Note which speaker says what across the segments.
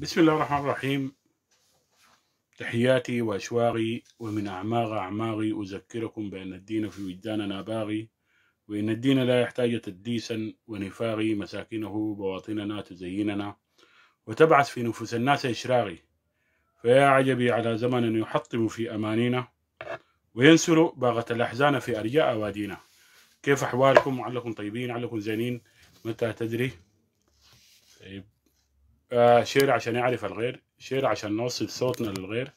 Speaker 1: بسم الله الرحمن الرحيم. تحياتي وأشواقي ومن أعماق أعماقي أذكركم بأن الدين في وجداننا باغي وإن الدين لا يحتاج تدليسا ونفاغي مساكنه بواطننا تزيننا وتبعث في نفوس الناس إشراغي فيا عجبي على زمن يحطم في أمانينا وينسر باغة الأحزان في أرجاء أوادينا. كيف أحوالكم؟ علكم طيبين علكم زينين؟ متى تدري؟ طيب. آه share عشان يعرف الغير share عشان نوصل صوتنا للغير.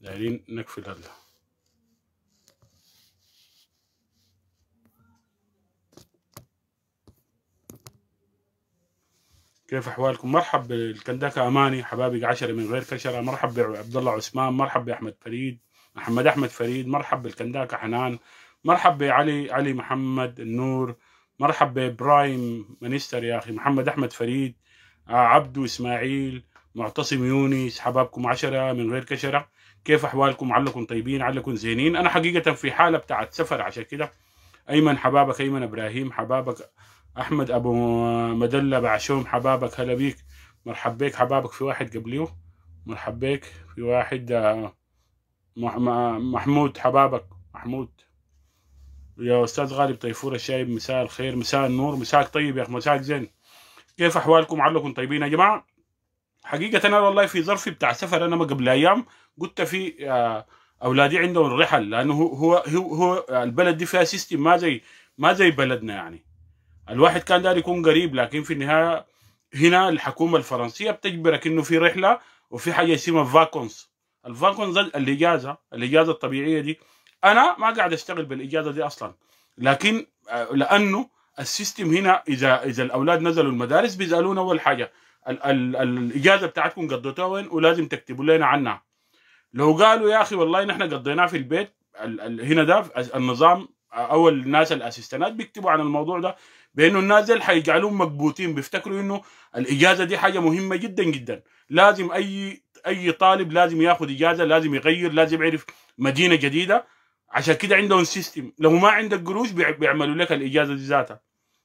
Speaker 1: دايرين نقفل هذا كيف أحوالكم؟ مرحب بالكنداكا أماني حبايبي عشرة من غير كشرة. مرحب بعبد الله عثمان مرحب بأحمد فريد محمد أحمد فريد مرحب بالكنداكا حنان. مرحب بعلي علي محمد النور. مرحب بابراهيم منستر يا أخي محمد أحمد فريد آه، عبدو إسماعيل معتصم يونس حبابكم عشرة من غير كشرة. كيف أحوالكم؟ علكم طيبين علكم زينين. أنا حقيقة في حالة بتاعت سفر عشان كده. أيمن حبابك أيمن إبراهيم حبابك أحمد أبو مدلة بعشوم حبابك هلا بيك. مرحب بيك حبابك في واحد قبليه مرحب بيك في واحد آه، محمود حبابك محمود. يا أستاذ غالب طيفور الشايب مساء الخير مساء النور مساك طيب يا أخي مساك زين. كيف أحوالكم؟ علكم طيبين يا جماعة؟ حقيقة أنا والله في ظرفي بتاع سفر أنا ما قبل أيام قلت في آه، أولادي عندهم رحل لأنه هو هو هو, البلد دي فيها system ما زي ما زي بلدنا يعني. الواحد كان داير يكون قريب لكن في النهاية هنا الحكومة الفرنسية بتجبرك انه في رحلة وفي حاجة اسمها vacances ال vacances الإجازة الإجازة الطبيعية دي. أنا ما قاعد أشتغل بالإجازة دي أصلا. لكن آه، لأنه ال system هنا إذا إذا الأولاد نزلوا المدارس بيسالونا أول حاجة. ال ال الإجازة بتاعتكم قضيتوها وين؟ ولازم تكتبوا لنا عنها. لو قالوا يا أخي والله نحن قضيناه في البيت ال ال هنا ده النظام أو الناس ال assistantes بيكتبوا عن الموضوع ده بأنه الناس دي حيجعلوهم مكبوتين بيفتكروا إنه الإجازة دي حاجة مهمة جدا جدا. لازم أي أي طالب لازم ياخذ إجازة لازم يغير لازم يعرف مدينة جديدة. عشان كده عندهم سيستم لو ما عندك قروش بيع- بيعملوا لك الإجازة دي ذاتها.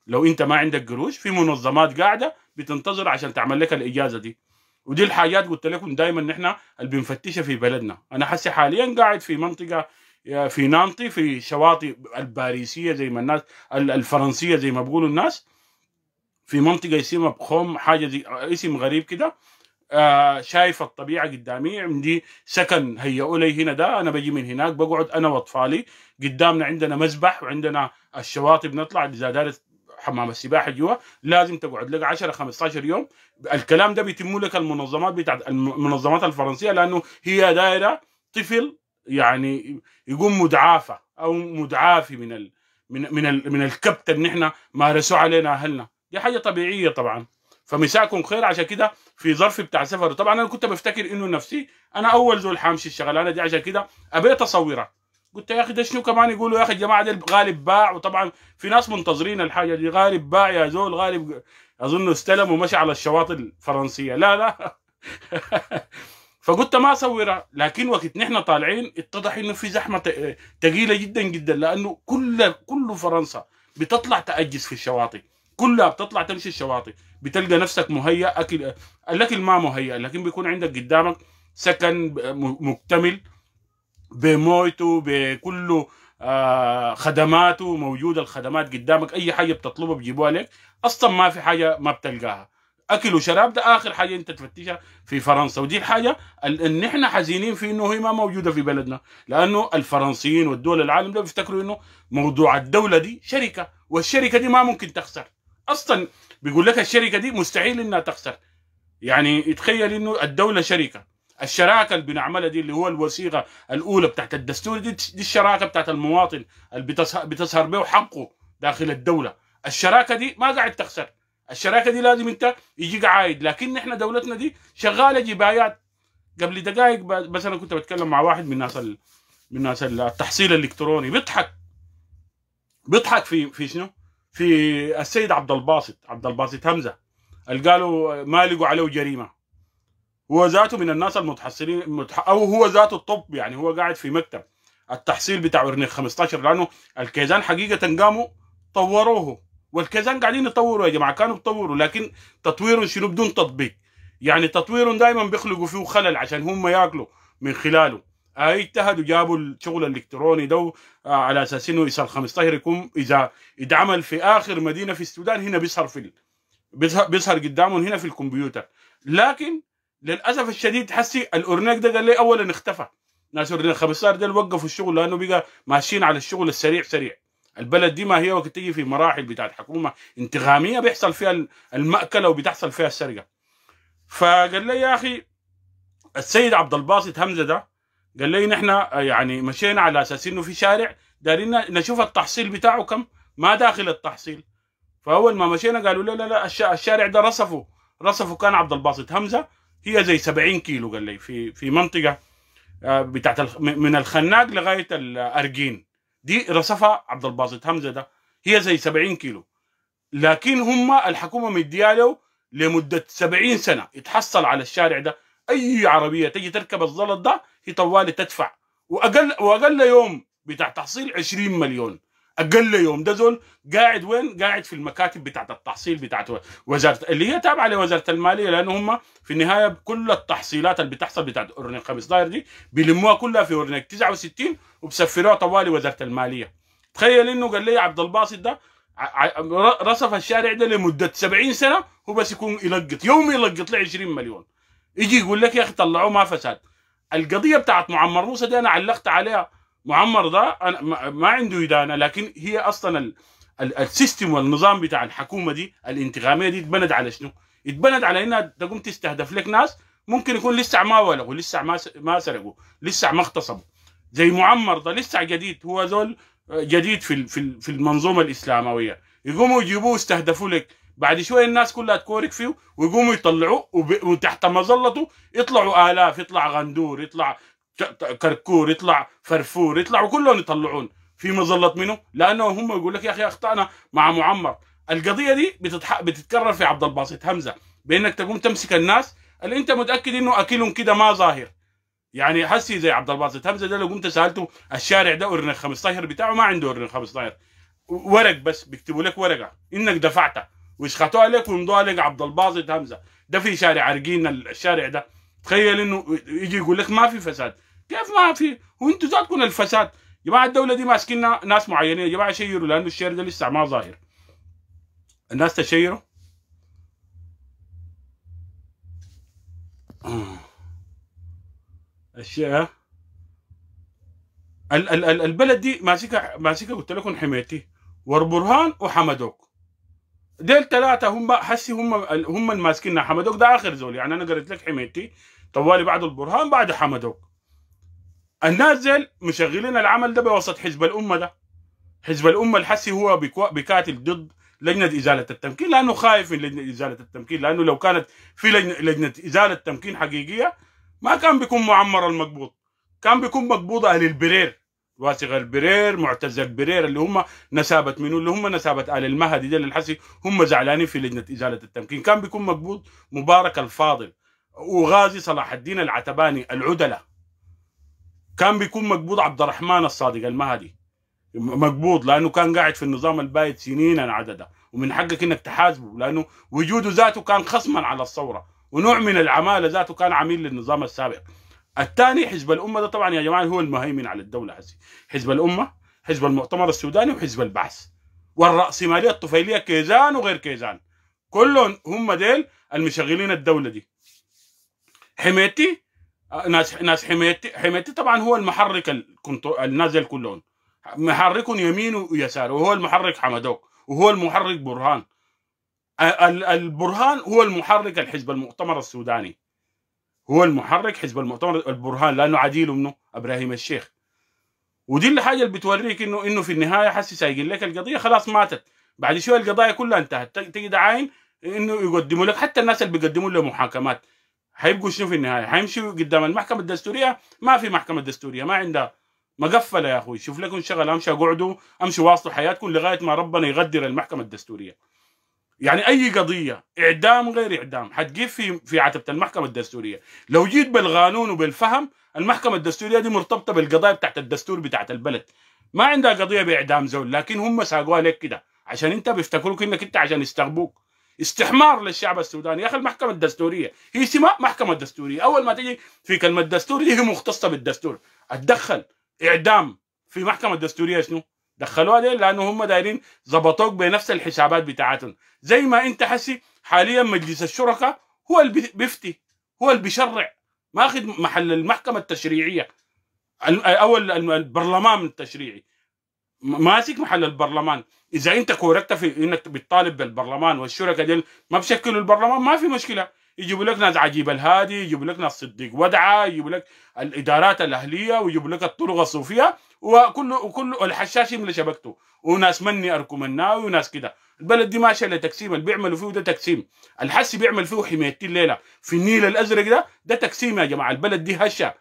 Speaker 1: لو أنت ما عندك قروش في منظمات قاعدة بتنتظر عشان تعمل لك الإجازة دي. ودي الحاجات قلت لكم دائما نحن اللي بنفتشها في بلدنا. أنا حسي حاليا قاعد في منطقة في نانتي في شواطئ الباريسية زي ما الناس ال- الفرنسية زي ما بيقولوا الناس. في منطقة اسمها بخوم حاجة زي اسم غريب كده. آه شايف الطبيعة قدامي عندي سكن هيئوا لي هنا ده أنا بجي من هناك بقعد أنا وأطفالي قدامنا عندنا مسبح وعندنا الشواطئ بنطلع إذا دارت حمام السباحة جوا لازم تقعد لك 10 15 يوم. الكلام ده بيتم لك المنظمات بتاعت المنظمات الفرنسية لأنه هي دايرة طفل يعني يقوم مدعافة أو مدعافي من ال من من ال من الكبت اللي إحنا مارسوه علينا أهلنا. دي حاجة طبيعية طبعا. فمساكم خير عشان كده في ظرف بتاع سفر. طبعا أنا كنت بفتكر إنه نفسي أنا أول زول حامشي الشغلانه دي عشان كده أبيت اصورها قلت يا أخي ده شنو كمان يقولوا؟ يا أخي الجماعة دي غالب باع. وطبعا في ناس منتظرين الحاجة دي. غالب باع يا زول غالب أظن استلم ومشى على الشواطئ الفرنسية. لا لا. فقلت ما أصورها. لكن وقت نحن طالعين اتضح إنه في زحمة ثقيله جدا جدا. لأنه كل كل فرنسا بتطلع تأجز في الشواطئ. كلها بتطلع تمشي الشواطئ. بتلقى نفسك مهيأ أكل الاكل ما مهيأ لكن بيكون عندك قدامك سكن مكتمل بمويته بكل آه، خدماته موجودة الخدمات قدامك أي حاجة بتطلبها بيجيبوها لك. أصلا ما في حاجة ما بتلقاها. أكل وشراب ده آخر حاجة أنت تفتشها في فرنسا. ودي الحاجة اللي إحنا حزينين في إنه هي ما موجودة في بلدنا. لأنه الفرنسيين والدول العالم ده بيفتكروا إنه موضوع الدولة دي شركة والشركة دي ما ممكن تخسر. أصلا بيقول لك الشركة دي مستحيل إنها تخسر. يعني يتخيل إنه الدولة شركه الشراكة اللي بنعملها دي اللي هو الوثيقة الأولى بتاعت الدستور دي, دي الشراكة بتاعت المواطن اللي بتسهر, به حقه داخل الدولة. الشراكة دي ما قاعد تخسر. الشراكة دي لازم أنت يجيك عايد. لكن إحنا دولتنا دي شغالة جبايات. قبل دقائق بس أنا كنت بتكلم مع واحد من ناس. من ناس التحصيل الإلكتروني. بيضحك. بيضحك في في شنو؟ في السيد عبد الباسط عبد الباسط همزة. قالوا ما لقوا عليه جريمة. هو ذاته من الناس المتحصلين متح... أو هو ذاته الطب يعني هو قاعد في مكتب. التحصيل بتاع ورنيخ 15 لأنه الكيزان حقيقة قاموا طوروه. والكيزان قاعدين يطوروا يا جماعة كانوا بيطوروا لكن تطويرهم شنو بدون تطبيق. يعني تطويرهم دائما بيخلقوا فيه خلل عشان هم ياكلوا من خلاله. آه اجتهدوا جابوا الشغل الإلكتروني ده آه على أساس إنه يصير 15 يكون إذا اتعمل في آخر مدينة في السودان هنا بيظهر في بيظهر بيظهر قدامهم هنا في الكمبيوتر. لكن للأسف الشديد حسي الأورنيك ده قال لي اولا اختفى. ناس أورنيك 15 ده وقفوا الشغل لأنه بقى ماشيين على الشغل السريع سريع. البلد دي ما هي وقت تيجي في مراحل بتاعت حكومة انتقامية بيحصل فيها المأكلة وبتحصل فيها السرقة. فقال لي يا أخي السيد عبد الباسط همزة ده قال لي نحن يعني مشينا على أساس إنه في شارع دارين نشوف التحصيل بتاعه كم؟ ما داخل التحصيل. فأول ما مشينا قالوا لا لا لا الش- الشارع ده رصفه. رصفه كان عبد الباسط همزة هي زي 70 كيلو قال لي في في منطقة آه، بتاعت من الخناق لغاية الأرجين. دي رصفها عبد الباسط همزة ده هي زي 70 كيلو. لكن هم الحكومة مدياله لمدة 70 سنة يتحصل على الشارع ده. أي عربية تجي تركب الزلط ده هي طوالي تدفع. وأقل وأقل يوم بتاع تحصيل 20 مليون. أقل يوم. ده زول قاعد وين؟ قاعد في المكاتب بتاعت التحصيل بتاعت وزاره اللي هي تابعة لوزارة المالية لأنه هم في النهاية كل التحصيلات اللي بتحصل بتاعت اورنيك 15 دي بيلموها كلها في اورنيك 69 وبسفروها طوالي وزارة المالية. تخيل إنه قال لي عبد الباسط ده رصف الشارع ده لمدة 70 سنة هو بس يكون يلقط يوم يلقط له 20 مليون. يجي يقول لك يا أخي طلعوه ما فساد. القضية بتاعت معمر موسى دي أنا علقت عليها معمر ده أنا ما عنده إدانة لكن هي ال- السيستم والنظام بتاع الحكومة دي الانتقامية دي اتبنت على شنو؟ اتبنت على إنها تقوم تستهدف لك ناس ممكن يكون لسه ما ولغوا لسه ما ما سرقوا لسه ما اغتصبوا. زي معمر ده لسه جديد هو زول جديد في في ال- في المنظومة الاسلامويه يقوموا يجيبوه يستهدفوا لك. بعد شوية الناس كلها تكورك فيه ويقوموا يطلعوه وتحت مظلته يطلعوا آلاف يطلع غندور يطلع كركور يطلع فرفور يطلعوا كلهم يطلعون. في مظلة منه؟ لأنه هم يقول لك يا أخي أخطأنا مع معمر. القضية دي بتتح... بتتكرر في عبد الباسط. همزة. بأنك تقوم تمسك الناس اللي أنت متأكد إنه أكلهم كده ما ظاهر. يعني حسي زي عبد الباسط. همزة ده لو قمت سألته الشارع ده اورنك 15 بتاعه؟ ما عنده اورنك 15 ورق بس بيكتبوا لك ورقة. إنك دفعت ويسخطوها لك ويمضوها لك عبد الباسط. همزة. ده في شارع ارجين الشارع ده. تخيل إنه يجي يقول لك ما في فساد. كيف ما في؟ وأنتوا ذاتكم الفساد. يا جماعة الدولة دي ماسكين ناس معينين. يا جماعة شيروا لأنه الشارع ده لسه ما ظاهر. الناس تشيروا؟ آه. ال- البلد دي ماسكه ماسكه قلت لكم حميتي. وربرهان وحمدوك. ديل ثلاثة هم حسي هم هم الماسكينها حمدوك ده آخر زول. يعني أنا قريت لك حميتي. طوالي بعد البرهان بعد حمدوك. الناس ديل مشغلين العمل ده بوسط حزب الأمة ده. حزب الأمة الحسي هو بيكاتل ضد لجنة إزالة التمكين. لأنه خايف من لجنة إزالة التمكين. لأنه لو كانت في لجنة, لجنة إزالة تمكين حقيقية ما كان بيكون معمر المقبوض. كان بيكون مقبوض أهل البرير. واسغ البرير معتز البرير اللي هم نسابة منو؟ اللي هم نسابة آل المهدي دي اللي الحسي هم زعلانين في لجنة إزالة التمكين. كان بيكون مقبوض مبارك الفاضل. وغازي صلاح الدين العتباني العدلة كان بيكون مقبوض عبد الرحمن الصادق المهدي. مقبوض لأنه كان قاعد في النظام البايد سنين عددا ومن حقك إنك تحاسبه لأنه وجوده ذاته كان خصما على الثورة. ونوع من العمالة ذاته كان عميل للنظام السابق. الثاني حزب الأمة ده طبعا يا جماعة هو المهيمن على الدولة هسي. حزب الأمة حزب المؤتمر السوداني وحزب البعث. والرأسمالية الطفيلية كيزان وغير كيزان. كلهم هم ديل المشغلين الدولة دي. حميتي ناس ناس حميتي حميتي طبعا هو المحرك النازل كلهم. محركهم يمين ويسار وهو المحرك حمدوك وهو المحرك برهان. ال- البرهان هو المحرك الحزب المؤتمر السوداني. هو المحرك حزب المؤتمر البرهان لأنه عديله منه إبراهيم الشيخ. ودي الحاجة اللي بتوريك انه إنه في النهاية حسي سايقين لك القضية خلاص ماتت. بعد شوية القضايا كلها انتهت. تجد عاين إنه يقدموا لك حتى الناس اللي بيقدموا له محاكمات. هيبقوا شنو في النهاية؟ هيمشوا قدام المحكمة الدستورية؟ ما في محكمة دستورية ما عندها مقفلة يا أخوي. شوف لكم شغل أمشي أقعدوا امشوا واصلوا حياتكم لغاية ما ربنا يغدر المحكمة الدستورية. يعني أي قضية إعدام غير إعدام. حتجيب في في عتبه المحكمة الدستورية. لو جيت بالقانون وبالفهم المحكمة الدستورية دي مرتبطة بالقضايا بتاعت الدستور بتاعت البلد. ما عندها قضية بإعدام زول لكن هم ساقوها لك كده. عشان أنت بيفتكروك إنك أنت عشان يستغبوك. استحمار للشعب السوداني. يا أخي المحكمة الدستورية هي اسمها محكمة دستورية. أول ما تجي في كلمة دستور هي مختصة بالدستور. أتدخل. إعدام في محكمة الدستورية شنو؟ دخلوها دي لأنه هم دايرين ظبطوك بنفس الحسابات بتاعتهم. زي ما أنت حسي حاليا مجلس الشركاء هو اللي بيفتي هو اللي بيشرع ماخذ محل المحكمة التشريعية أو البرلمان التشريعي. ماسك محل البرلمان. إذا أنت كوركت في إنك بتطالب بالبرلمان والشركاء ما بشكلوا البرلمان ما في مشكلة. يجيبوا لك ناس عجيب الهادي يجيبوا لك ناس صديق ودعة يجيبوا لك الإدارات الأهلية ويجيبوا لك الطرق الصوفية وكل وكل الحشاش يملى شبكته. وناس مني اركم الناوي وناس كده. البلد دي ماشيه لتقسيم اللي بيعملوا فيه ده تقسيم. الحسي بيعمل فيه حمايتين الليلة في النيل الأزرق ده ده تقسيم يا جماعة. البلد دي هشة.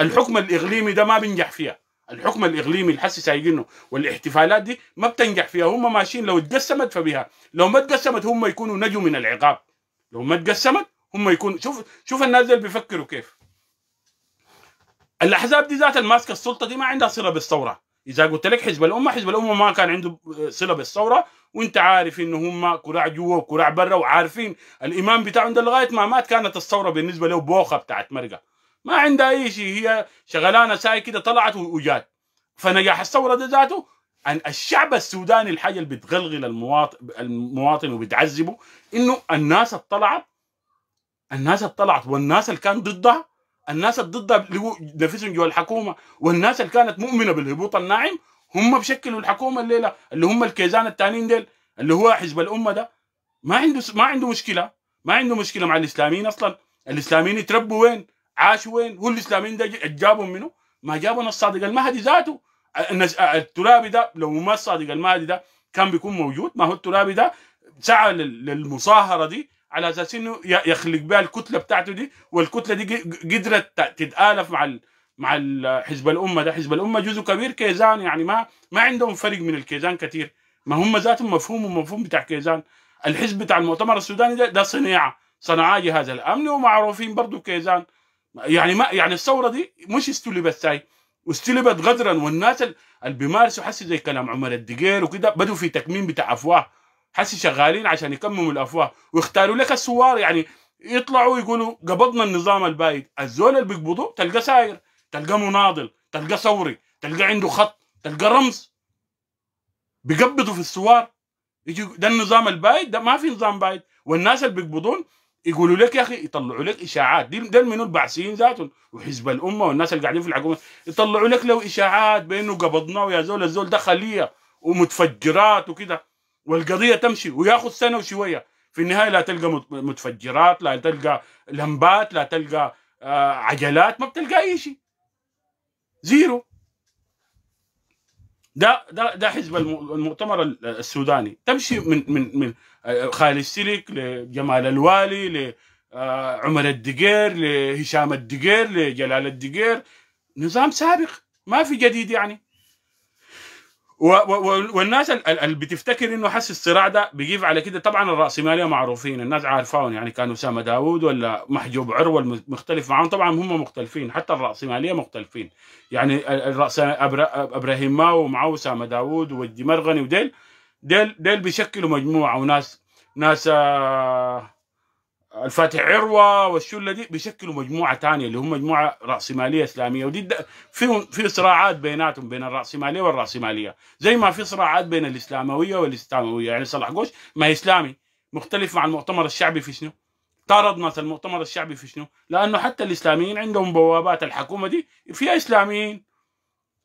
Speaker 1: الحكم الإقليمي ده ما بينجح فيها. الحكم الإقليمي الحسي سايقينه. والإحتفالات دي ما بتنجح فيها. هم ماشيين لو اتقسمت فبها لو ما اتقسمت هم يكونوا نجوا من العقاب. لو ما اتقسمت هم يكون شوف شوف الناس دول بيفكروا كيف. الأحزاب دي ذات الماسكه السلطة دي ما عندها صلة بالثورة. إذا قلت لك حزب الأمة حزب الأمة ما كان عنده صلة بالثورة وأنت عارف إنه هم كراع جوا وكراع برا وعارفين الإمام بتاعهم ده لغايه ما مات كانت الثورة بالنسبة له بوخة بتاعت مرقة. ما عندها أي شيء هي شغلانة ساي كده طلعت وجات. فنجاح الثورة ده ذاته أن الشعب السوداني الحاجة اللي بتغلغل المواطن المواطن وبتعذبه إنه الناس اطلعت الناس اطلعت والناس اللي كان ضدها الناس اللي ضدها نفسهم جوا الحكومة والناس اللي كانت مؤمنة بالهبوط الناعم هم بشكلوا الحكومة الليلة اللي هم الكيزان الثانيين ديل اللي هو حزب الأمة ده ما عنده ما عنده مشكلة ما عنده مشكلة مع الإسلاميين أصلا الإسلاميين يتربوا وين؟ عاشوا وين؟ هو الإسلاميين ده جابوا منه؟ ما جابوا الصادق المهدي ذاته الترابي ده لو ما الصادق المهدي ده كان بيكون موجود ما هو الترابي ده سعى للمصاهرة دي على أساس إنه يخلق بها الكتلة بتاعته دي والكتلة دي قدرت تتآلف مع مع حزب الأمة ده. حزب الأمة جزء كبير كيزان يعني ما ما عندهم فرق من الكيزان كثير ما هم ذاتهم مفهوم ومفهوم بتاع كيزان. الحزب بتاع المؤتمر السوداني ده, ده صناعة صنعاء جهاز الأمن ومعروفين برضه كيزان. يعني ما يعني الثورة دي مش استلبت ساي. واستلبت غدرا والناس اللي بيمارسوا حسي زي كلام عمر الدقير وكده بدوا في تكميم بتاع أفواه. حسي شغالين عشان يكمموا الافواه ويختاروا لك الثوار يعني يطلعوا يقولوا قبضنا النظام البايد. الزول اللي بيقبضوه تلقى ثاير تلقى مناضل تلقى ثوري تلقى عنده خط تلقى رمز. بيقبضوا في الثوار. يجي ده النظام البايد ده ما في نظام بايد. والناس اللي بيقبضون يقولوا لك يا أخي يطلعوا لك إشاعات. دي ده منو؟ البعثيين ذاتهم. وحزب الأمة والناس اللي قاعدين في الحكومة. يطلعوا لك لو إشاعات بأنه قبضناه يا زول الزول ده خلية ومتفجرات وكده. والقضية تمشي وياخذ سنة وشوية. في النهاية لا تلقى متفجرات لا تلقى لمبات لا تلقى آه عجلات ما بتلقى أي شيء. زيرو. ده ده ده حزب المؤتمر السوداني. تمشي من من من خالد السلك لجمال الوالي لعمر الدقير لهشام الدقير لجلال الدقير. نظام سابق ما في جديد يعني. والناس اللي بتفتكر إنه حس الصراع ده بيجيب على كده. طبعا الرأسمالية معروفين الناس عارفاهم يعني كان أسامة داوود ولا محجوب عروة المختلف معهم طبعا هم مختلفين حتى الرأسمالية مختلفين. يعني الرأس إبراهيم ماو ومعه أسامة داوود ودي مرغني وديل ديل ديل بيشكلوا مجموعة وناس ناس آه الفاتح عروة والشله دي بيشكلوا مجموعة ثانية اللي هم مجموعة رأسمالية إسلامية ودي في في صراعات بيناتهم بين الرأسمالية والرأسمالية زي ما في صراعات بين الإسلاموية والإسلاموية يعني صلاح قوش ما إسلامي مختلف مع المؤتمر الشعبي في شنو؟ طارد ناس المؤتمر الشعبي في شنو؟ لأنه حتى الإسلاميين عندهم بوابات الحكومة دي فيها إسلاميين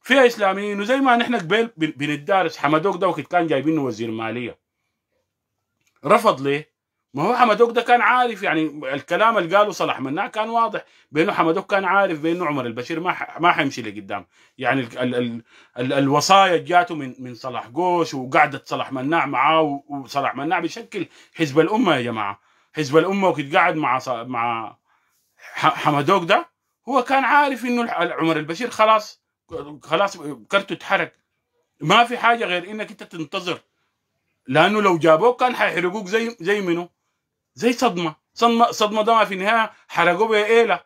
Speaker 1: فيها إسلاميين وزي ما نحن قبل بندارس حمدوك ده وقت كان جايبينه وزير مالية رفض ليه؟ ما هو حمدوك ده كان عارف يعني الكلام اللي قاله صلاح مناع كان واضح بأنه حمدوك كان عارف بأنه عمر البشير ما ما حيمشي لقدام. يعني ال ال ال ال الوصايا جاته من من صلاح قوش وقعدة صلاح مناع معاه وصلاح مناع بيشكل حزب الأمة يا جماعة. حزب الأمة وكنت قاعد مع مع حمدوك ده هو كان عارف إنه عمر البشير خلاص خلاص كرته اتحرق. ما في حاجة غير إنك أنت تنتظر. لأنه لو جابوك كان حيحرقوك زي زي منه زي صدمة. صدمه صدمة ده في النهاية حرقوه بإيلة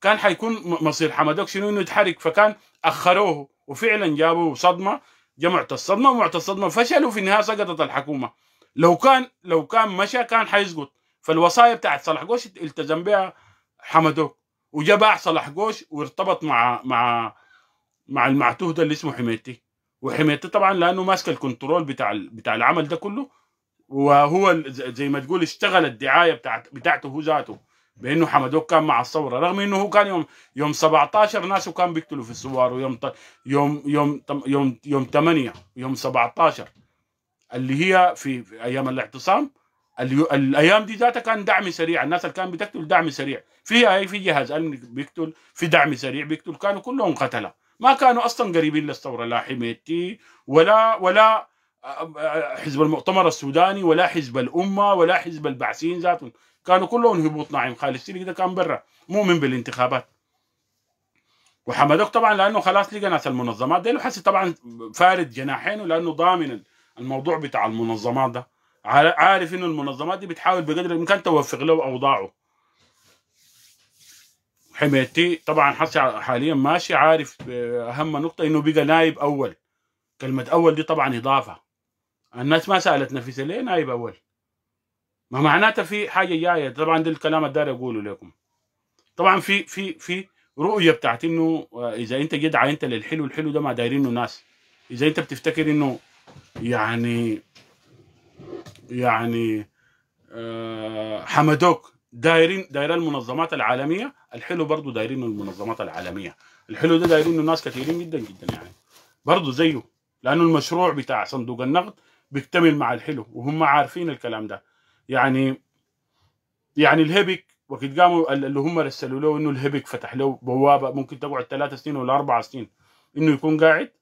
Speaker 1: كان حيكون مصير حمدوك شنو إنه يتحرق فكان أخروه. وفعلا جابوا صدمة جمعت الصدمة ومعت الصدمة فشلوا في النهاية سقطت الحكومة. لو كان لو كان مشى كان حيسقط. فالوصايا بتاعت صلاح قوش التزم بها حمدوك باع صلاح قوش وارتبط مع مع مع المعتوه ده اللي اسمه حميتي. وحميتي طبعا لأنه ماسك الكنترول بتاع بتاع العمل ده كله. وهو زي ما تقول اشتغل الدعاية بتاعت بتاعته هو ذاته بأنه حمدوك كان مع الثوره رغم إنه هو كان يوم يوم 17 ناس وكان بيقتلوا في الثوار ويوم يوم يوم يوم يوم 8 يوم 17 اللي هي في, في أيام الاعتصام الأيام دي ذاتها كان دعم سريع. الناس اللي كان بتقتل دعم سريع. في اي في جهاز أمني بيقتل في دعم سريع بيقتل كانوا كلهم قتلة. ما كانوا أصلا قريبين للثورة لا حميتي ولا ولا حزب المؤتمر السوداني ولا حزب الأمة ولا حزب البعثيين ذاتهم. كانوا كلهم هبوط ناعم خالد السيري ده كان برا. مؤمن بالانتخابات. وحمدوك طبعا لأنه خلاص لقى ناس المنظمات دي. حسي طبعا فارد جناحينه لأنه ضامن الموضوع بتاع المنظمات ده. عارف إنه المنظمات دي بتحاول بقدر الإمكان توفق له أوضاعه. حميتي طبعا حسي حاليا ماشي عارف أهم نقطة إنه بقى نايب أول. كلمة أول دي طبعا إضافة. الناس ما سالت نفسها ليه نايب أول؟ ما معناتها في حاجة جاية. طبعا ده الكلام اللي داير اقوله لكم. طبعا في في في رؤية بتاعت إنه إذا أنت جد عينت للحلو الحلو ده ما دايرينه ناس إذا أنت بتفتكر إنه يعني يعني آه حمدوك دايرين دايرين المنظمات العالمية الحلو برضه دايرين المنظمات العالمية. الحلو ده دايرينه ناس كثيرين جدا جدا يعني. برضه زيه لأنه المشروع بتاع صندوق النقد بيكتمل مع الحلو وهم عارفين الكلام ده. يعني يعني الهبك وقت قاموا اللي هم رسلوا له إنه الهبك فتح له بوابة ممكن تقعد ثلاث سنين ولا أربع سنين إنه يكون قاعد.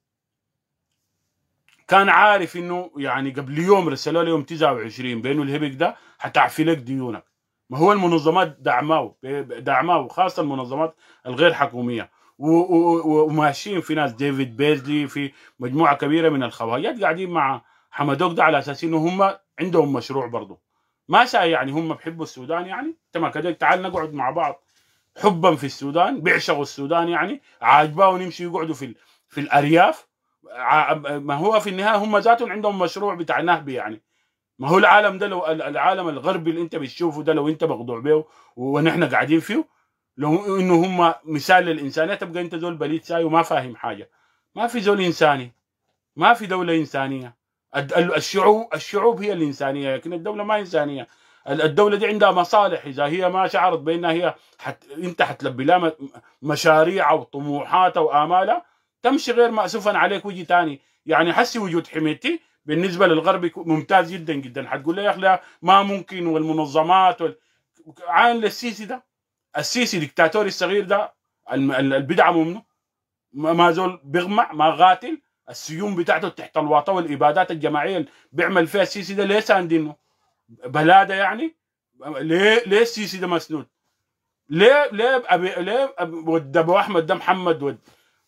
Speaker 1: كان عارف إنه يعني قبل يوم رسلوا له يوم 29 بانه الهبك ده حتعفي لك ديونك. ما هو المنظمات دعماه دعماه خاصه المنظمات الغير حكومية. وماشيين في ناس ديفيد بيزلي في مجموعة كبيرة من الخواجات قاعدين مع حمدوك ده على أساس إنه هم عندهم مشروع برضه ما ساي يعني هم بحبوا السودان يعني. تمام كذلك تعال نقعد مع بعض حبا في السودان بيعشقوا السودان يعني. عاجباه نمشي يقعدوا في في الأرياف. ما هو في النهاية هم ذاتهم عندهم مشروع بتاع نهبي يعني. ما هو العالم ده لو العالم الغربي اللي أنت بتشوفه ده لو أنت مخضوع به ونحن قاعدين فيه لو إنه هم مثال للانسانيه تبقى أنت زول بليد ساي وما فاهم حاجة. ما في زول إنساني. ما في دولة إنسانية. الشعوب الشعوب هي الإنسانية لكن الدولة ما إنسانية. الدولة دي عندها مصالح. إذا هي ما شعرت بأنها هي حت أنت حتلبي لها مشاريع وطموحاتها وامالها تمشي غير مأسوفا عليك وجه تاني. يعني حسي وجود حميتي بالنسبة للغرب ممتاز جدا جدا. حتقول لي يا أخي ما ممكن والمنظمات وال... عين للسيسي ده. السيسي دكتاتوري الصغير ده البدعة منه ما زول بيغمع ما قاتل. السيوم بتاعته تحت الواطه والإبادات الجماعية. اللي بيعمل فيها السيسي ده ليه ساندينه؟ بلاده يعني؟ ليه ليه السيسي ده مسنود؟ ليه ليه أبي ليه ود أبو أحمد ده محمد ود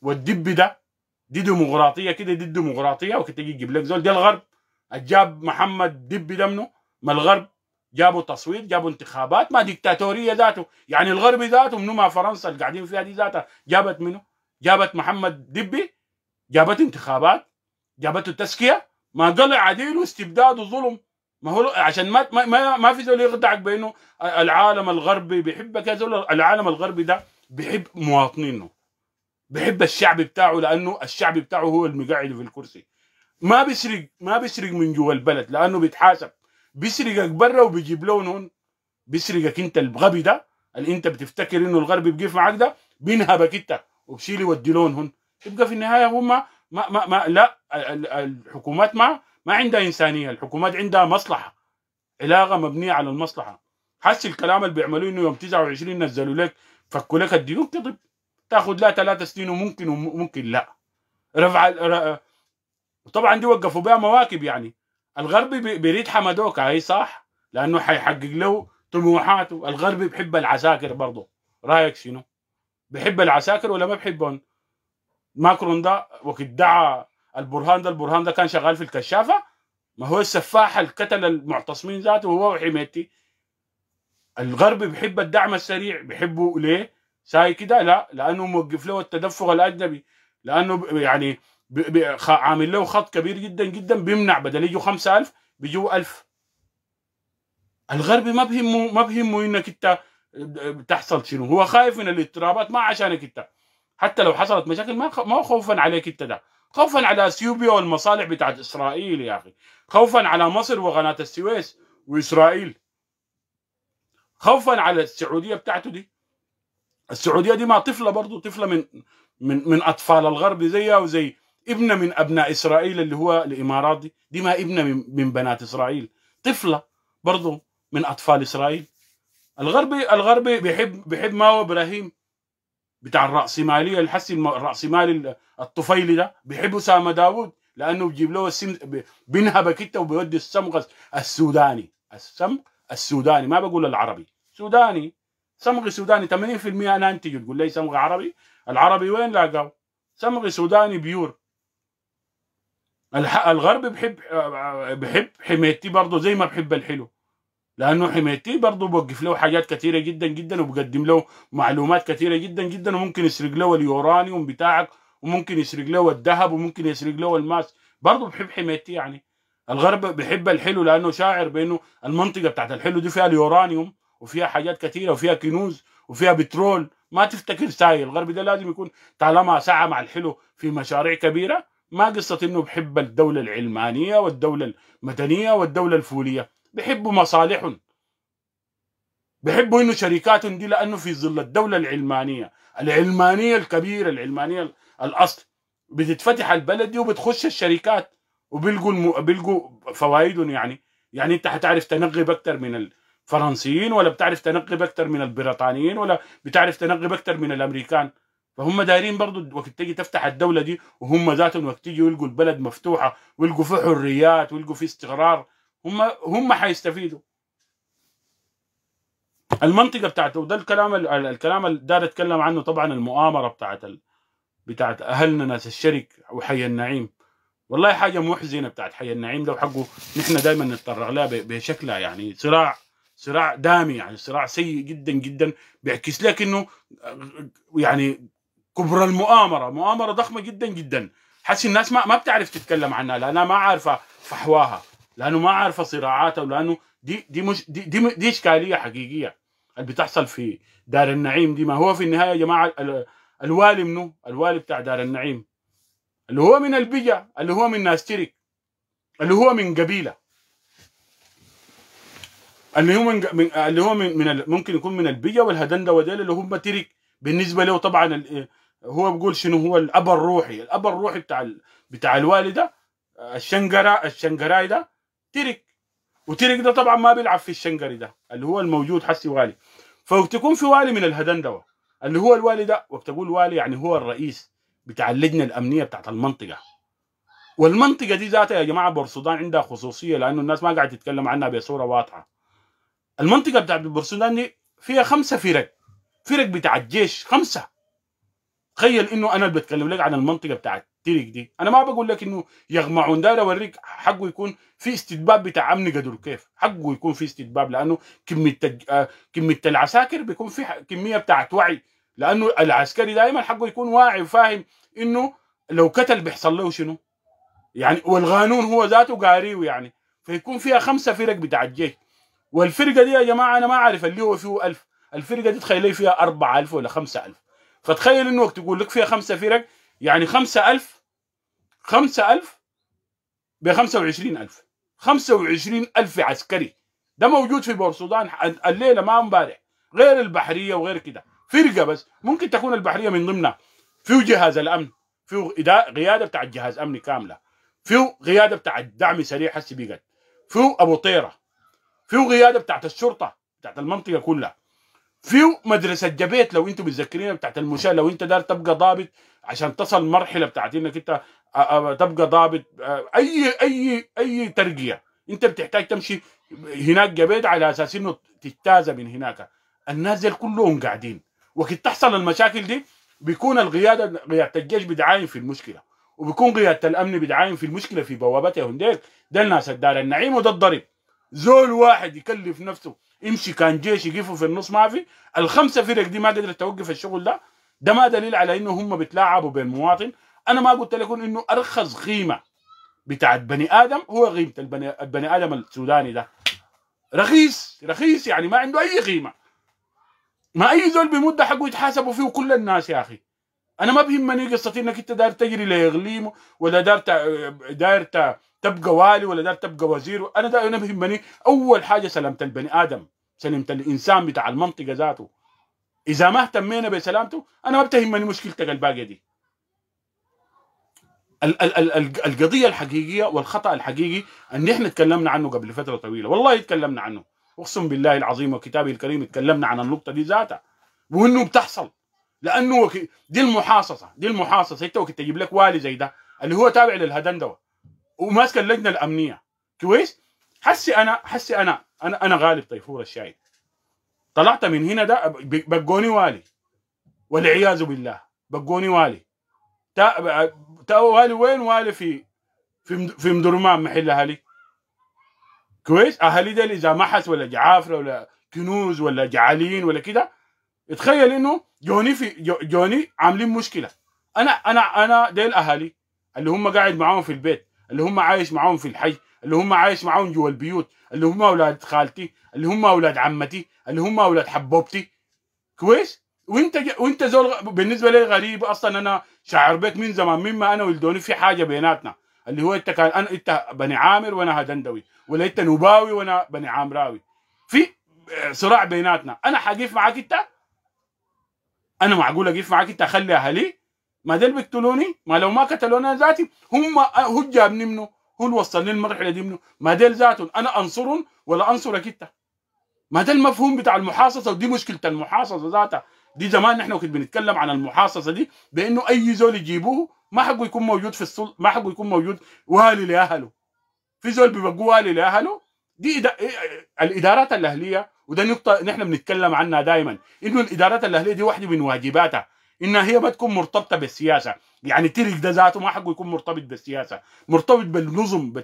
Speaker 1: والدب ده؟ دي ديمقراطية كده دي ديمقراطيه وكنت تجي تجيب لك زول ده الغرب. جاب محمد دب ده منه ما الغرب. جابوا تصويت جابوا انتخابات. ما ديكتاتورية ذاته. يعني الغرب ذاته منو ما فرنسا اللي قاعدين فيها دي ذاتها جابت منه جابت محمد دبي. جابت انتخابات جابته تزكيه ما قلع عديل واستبداد وظلم. ما هو عشان ما ما, ما في زول يخدعك بأنه العالم الغربي بيحبك يا زول العالم الغربي ده بيحب مواطنينه بيحب الشعب بتاعه لأنه الشعب بتاعه هو المقعد في الكرسي. ما بيسرق ما بيسرق من جوا البلد لأنه بيتحاسب. بيسرقك برا وبيجيب لون هون. بيسرقك أنت الغبي ده اللي أنت بتفتكر إنه الغرب بيقف معاك ده بينهبك أنت وبشيل يودي لون هون. يبقى في النهاية هم ما ما, ما لا الحكومات ما ما عندها إنسانية الحكومات عندها مصلحة علاقة مبنية على المصلحة. حس الكلام اللي بيعملوه إنه يوم 29 نزلوا لك فكوا لك الديون كذب تاخذ لها ثلاث سنين وممكن وممكن لا. رفع طبعا دي وقفوا بها مواكب يعني. الغربي بيريد حمدوكا هي صح؟ لأنه حيحقق له طموحاته. الغربي بحب العساكر برضه. رأيك شنو؟ بحب العساكر ولا ما بحبهم؟ ماكرون ده وقت دعا البرهان ده البرهان ده كان شغال في الكشافة. ما هو السفاح اللي قتل المعتصمين ذاته هو وحميتي الغرب بيحب الدعم السريع بيحبه ليه؟ ساي كده؟ لا لأنه موقف له التدفق الأجنبي. لأنه يعني عامل له خط كبير جدا جدا بيمنع بدل يجوا 5000 بيجوا 1000 الغربي ما بهمه ما بهمه إنك أنت تحصل شنو. هو خايف من الاضطرابات ما عشانك أنت. حتى لو حصلت مشاكل ما ما خوفا عليك أنت ده. خوفا على إثيوبيا والمصالح بتاعت إسرائيل يا أخي. خوفا على مصر وقناة السويس وإسرائيل. خوفا على السعودية بتاعته دي. السعودية دي ما طفلة برضه طفلة من من من أطفال الغرب زيها وزي ابنة من أبناء إسرائيل اللي هو الإمارات دي. دي ما ابنة من, من بنات إسرائيل. طفلة برضه من أطفال إسرائيل. الغربي الغربي بيحب بيحب ماو إبراهيم. بتاع الرأسمالية الحسي الرأسمالي الطفيلي ده بيحب أسامة داوود لأنه بيجيب له السم ب- بينهبك كده وبيودي الصمغ السوداني. الصمغ السوداني ما بقول العربي. سوداني صمغ سوداني 80% أنا أنتج تقول لي صمغ عربي. العربي وين لاقاه صمغ سوداني بيور. الغرب بحب بحب حميتي برضه زي ما بحب الحلو. لأنه حميتي برضه بوقف له حاجات كثيرة جدا جدا وبقدم له معلومات كثيرة جدا جدا وممكن يسرق له اليورانيوم بتاعك وممكن يسرق له الذهب وممكن يسرق له الماس. برضه بحب حميتي يعني. الغرب بحب الحلو لأنه شاعر بأنه المنطقة بتاعت الحلو دي فيها اليورانيوم وفيها حاجات كثيرة وفيها كنوز وفيها بترول. ما تفتكر ساي الغرب ده لازم يكون طالما سعى مع الحلو في مشاريع كبيرة ما قصة إنه بحب الدولة العلمانية والدولة المدنية والدولة الفولية. بيحبوا مصالحهم بيحبوا إنه شركاتهم دي لأنه في ظل الدولة العلمانية. العلمانية الكبيرة العلمانية الأصل. بتتفتح البلد دي وبتخش الشركات وبيلقوا. بيلقوا فوائدهم يعني. يعني أنت حتعرف تنقب أكثر من الفرنسيين ولا بتعرف تنقب أكثر من البريطانيين ولا بتعرف تنقب أكثر من الأمريكان؟ فهم دايرين برضو وقت تجي تفتح الدولة دي وهم ذاتهم وقت تجي يلقوا البلد مفتوحة ويلقوا فيه حريات ويلقوا فيه استقرار. هم هم حيستفيدوا. المنطقة بتاعته وده الكلام ال- الكلام دار اتكلم عنه طبعا المؤامرة بتاعت. بتاعت أهلنا ناس الشرك وحي النعيم. والله حاجة محزنة بتاعت حي النعيم ده وحقه نحن دائما نتطرق لها بشكلها يعني. صراع صراع دامي يعني صراع سيء جدا جدا. بيعكس لك إنه يعني كبر المؤامرة. مؤامرة ضخمة جدا جدا. حس الناس ما ما بتعرف تتكلم عنها لأنها ما عارفة فحواها. لأنه ما عارفة صراعاتها ولأنه دي دي مش دي دي, دي إشكالية حقيقية اللي بتحصل في دار النعيم دي. ما هو في النهاية يا جماعة ال- الوالي منه الوالي بتاع دار النعيم. اللي هو من البجا اللي هو من ناس ترك اللي هو من قبيلة. اللي هو من اللي هو من, من ممكن يكون من البجا والهدندة وديل اللي هم ترك بالنسبة له طبعا هو بيقول شنو؟ هو الأب الروحي. الأب الروحي بتاع بتاع الوالي ده الشنقرا الشنقراي ده ترك وترك ده طبعا ما بيلعب في الشنقري ده اللي هو الموجود حسي والي. فوقت يكون في والي من الهدندوة اللي هو الوالي ده وقت أقول والي يعني هو الرئيس بتاع اللجنة الأمنية بتاعت المنطقة. والمنطقة دي ذاتها يا جماعة بورسودان عندها خصوصية لأنه الناس ما قاعدة تتكلم عنها بصورة واضحة. المنطقة بتاعت بورسودان دي فيها خمسة فرق. فرق بتاعت جيش خمسة. تخيل إنه أنا اللي بتكلم لك عن المنطقة بتاعت تيرك دي. أنا ما بقول لك إنه يغمعون داير اوريك حقه يكون في استتباب بتاع أمن قدر كيف. حقه يكون في استتباب لأنه كمية. آه، كمية العساكر بيكون في كمية بتاعت وعي. لأنه العسكري دائما حقه يكون واعي وفاهم إنه لو قتل بيحصل له شنو. يعني والقانون هو ذاته قاريه يعني. فيكون فيها خمسة فرق بتاع الجيش. والفرقة دي يا جماعة أنا ما عارف اللي هو فيه ألف. الفرقة دي تخيل فيها 4000 ولا 5000 فتخيل إنه وقت يقول لك فيها خمسة فرق يعني 5000 5000 ب 25000 25000 عسكري. ده موجود في بورسودان الليلة ما امبارح. غير البحرية وغير كده. فرقة بس. ممكن تكون البحرية من ضمنها. فيه جهاز الأمن. إدا- قياده بتاع جهاز أمني كاملة. فيه قياده بتاع الدعم سريع حسي بيقت فيه أبو طيرة. فيه قياده بتاعت الشرطة بتاعت المنطقة كلها. فيه مدرسة جبيت لو أنتم متذكرين بتاعت المشاة لو انت دار تبقى ضابط عشان تصل مرحلة بتاعت انك انت آه، آه، تبقى ضابط آه، أي أي أي ترقية. انت بتحتاج تمشي هناك جبيت على أساس إنه تجتاز من هناك. الناس دي كلهم قاعدين. وقت تحصل المشاكل دي بيكون القيادة قيادة الجيش بتعاين في المشكلة. وبيكون قيادة الأمن بتعاين في المشكلة في بوابتهم ديل. ده الناس الدار النعيم وده الضرب زول واحد يكلف نفسه يمشي كان جيش يقفوا في النص ما في الخمسة فرق دي ما قدرت توقف الشغل ده. ده ما دليل على إنه هم بيتلاعبوا بالمواطن أنا ما قلت لكم إنه أرخص قيمة بتاعت بني آدم هو قيمة البني, البني آدم السوداني ده. رخيص رخيص يعني ما عنده أي قيمة. ما أي زول بمده حقه يتحاسبوا فيه كل الناس يا أخي. أنا ما بيهمني قصه إنك أنت داير تجري لاقليم ولا داير داير تبقى والي ولا داير تبقى وزير؟ أنا دا أنا بيهمني أول حاجة سلامه البني آدم سلامه الإنسان بتاع المنطقة ذاته. إذا ما اهتمينا بسلامته أنا ما بتهمني مشكلتك الباقية دي. ال ال ال القضية الحقيقية والخطأ الحقيقي ان إحنا تكلمنا عنه قبل فترة طويلة والله تكلمنا عنه. أقسم بالله العظيم وكتابه الكريم تكلمنا عن النقطة دي ذاتها. وإنه بتحصل. لأنه دي المحاصصة دي المحاصصة. انت وقت تجيب لك والي زي ده اللي هو تابع للهدندوه وماسك اللجنة الأمنية. كويس؟ حسي أنا حسي أنا. أنا أنا غالب طيفور الشاي طلعت من هنا ده بقوني والي. والعياذ بالله. بقوني والي. تا, تا والي وين؟ والي في في في مدرمان محل أهلي. كويس؟ أهلي ديل إذا محس ولا جعافرة ولا كنوز ولا جعالين ولا كده تخيل إنه جوني في جوني عاملين مشكلة. أنا أنا أنا ديل اهالي اللي هم قاعد معاهم في البيت. اللي هم عايش معاهم في الحي اللي هم عايش معاهم جوا البيوت اللي هم أولاد خالتي اللي هم أولاد عمتي اللي هم أولاد حبوبتي. كويس؟ وانت وانت زول بالنسبة لي غريب أصلا أنا شاعر بك من زمان مما أنا ولدوني في حاجة بيناتنا. اللي هو إنت كان أنا إنت بني عامر وأنا هدندوي ولا إنت نوباوي وأنا بني عامراوي. في صراع بيناتنا. أنا حقيف معاك إنت؟ أنا معقول أقف معاك إنت؟ اخلي أهلي ما ديل بيقتلوني؟ ما لو ما قتلونا ذاتي هم هو جابني منه هو اللي وصلني المرحلة دي منه ما ديل ذاتهم. أنا أنصرهم ولا انصرك انت ما ده المفهوم بتاع المحاصصة ودي مشكلة المحاصصة ذاتها. دي زمان نحن كنا بنتكلم عن المحاصصة دي بإنه أي زول يجيبوه ما حقه يكون موجود في السلطة ما حقه يكون موجود والي لأهله. في زول بيبقوا والي لأهله دي إدا... الإدارات الأهلية وده نقطة نحن بنتكلم عنها دائما إنه الإدارات الأهلية دي واحدة من واجباتها. انها هي ما تكون مرتبطة بالسياسة. يعني ترك ده ذاته ما حقه يكون مرتبط بالسياسة. مرتبط بالنظم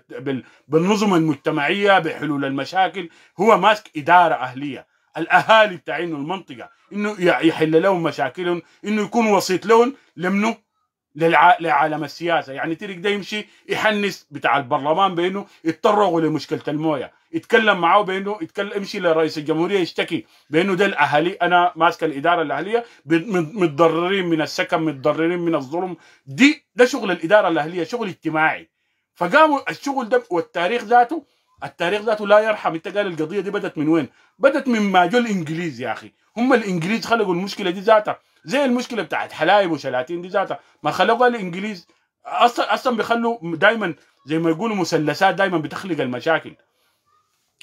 Speaker 1: بالنظم المجتمعية بحلول المشاكل. هو ماسك إدارة أهلية. الأهالي بتاع انه المنطقة. إنه يحل لهم مشاكلهم إنه يكون وسيط لهم. لمنه لعالم السياسة. يعني ترك ده يمشي يحنس بتاع البرلمان بأنه يتطرقوا لمشكلة الموية. يتكلم معاه بأنه يتكلم يمشي لرئيس الجمهورية يشتكي بأنه ده الاهالي أنا ماسك الإدارة الأهلية متضررين من السكن متضررين من الظلم. دي ده شغل الإدارة الأهلية شغل اجتماعي. فقاموا الشغل ده والتاريخ ذاته التاريخ ذاته لا يرحم. انت قال القضية دي بدت من وين؟ بدت من ما جو الانجليز يا أخي. هم الإنجليز خلقوا المشكلة دي ذاتها. زي المشكلة بتاعت حلايب وشلاتين دي ذاتها. ما خلقوها الإنجليز. أصلا أصلا بيخلوا دائما زي ما يقولوا مثلثات دائما بتخلق المشاكل.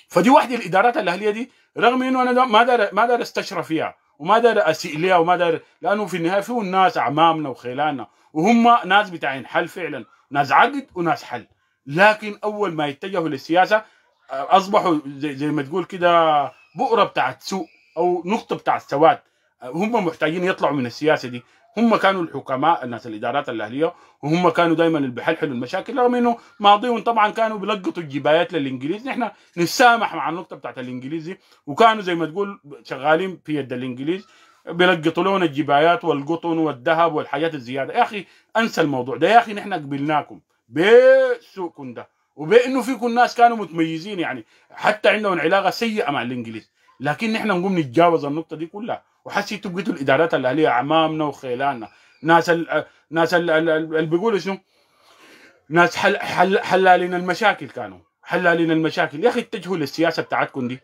Speaker 1: فدي واحدة الإدارات الأهلية دي رغم إنه أنا ما دار ما دار استشرف فيها وما دار أسيء ليها وما دار لأنه في النهاية فيه الناس أعمامنا وخيلاننا وهم ناس بتاعين حل فعلا. ناس عقد وناس حل. لكن أول ما يتجهوا للسياسة أصبحوا زي, ما تقول كده بؤرة بتاعت سوء أو نقطة بتاعت سواد. هم محتاجين يطلعوا من السياسة دي. هم كانوا الحكماء الناس الإدارات الأهلية وهم كانوا دائما اللي بيحلحلوا المشاكل رغم إنه ماضيهم طبعا كانوا بيلقطوا الجبايات للإنجليز. نحن نسامح مع النقطة بتاعت الانجليزي وكانوا زي ما تقول شغالين في يد الإنجليز بيلقطوا لهم الجبايات والقطن والذهب والحاجات الزيادة. يا أخي أنسى الموضوع ده. يا أخي نحن قبلناكم. بسوءكم ده وبإنه فيكم ناس كانوا متميزين يعني. حتى عندهم علاقة سيئة مع الإنجليز. لكن نحن نقوم نتجاوز النقطة دي كلها. وحسيتوا بقيتوا الإدارات الأهلية اعمامنا وخيلاننا. ناس ال ناس اللي بيقولوا شنو؟ ناس حل حل حلالين المشاكل كانوا. حلالين المشاكل. يا أخي اتجهوا للسياسة بتاعتكم دي.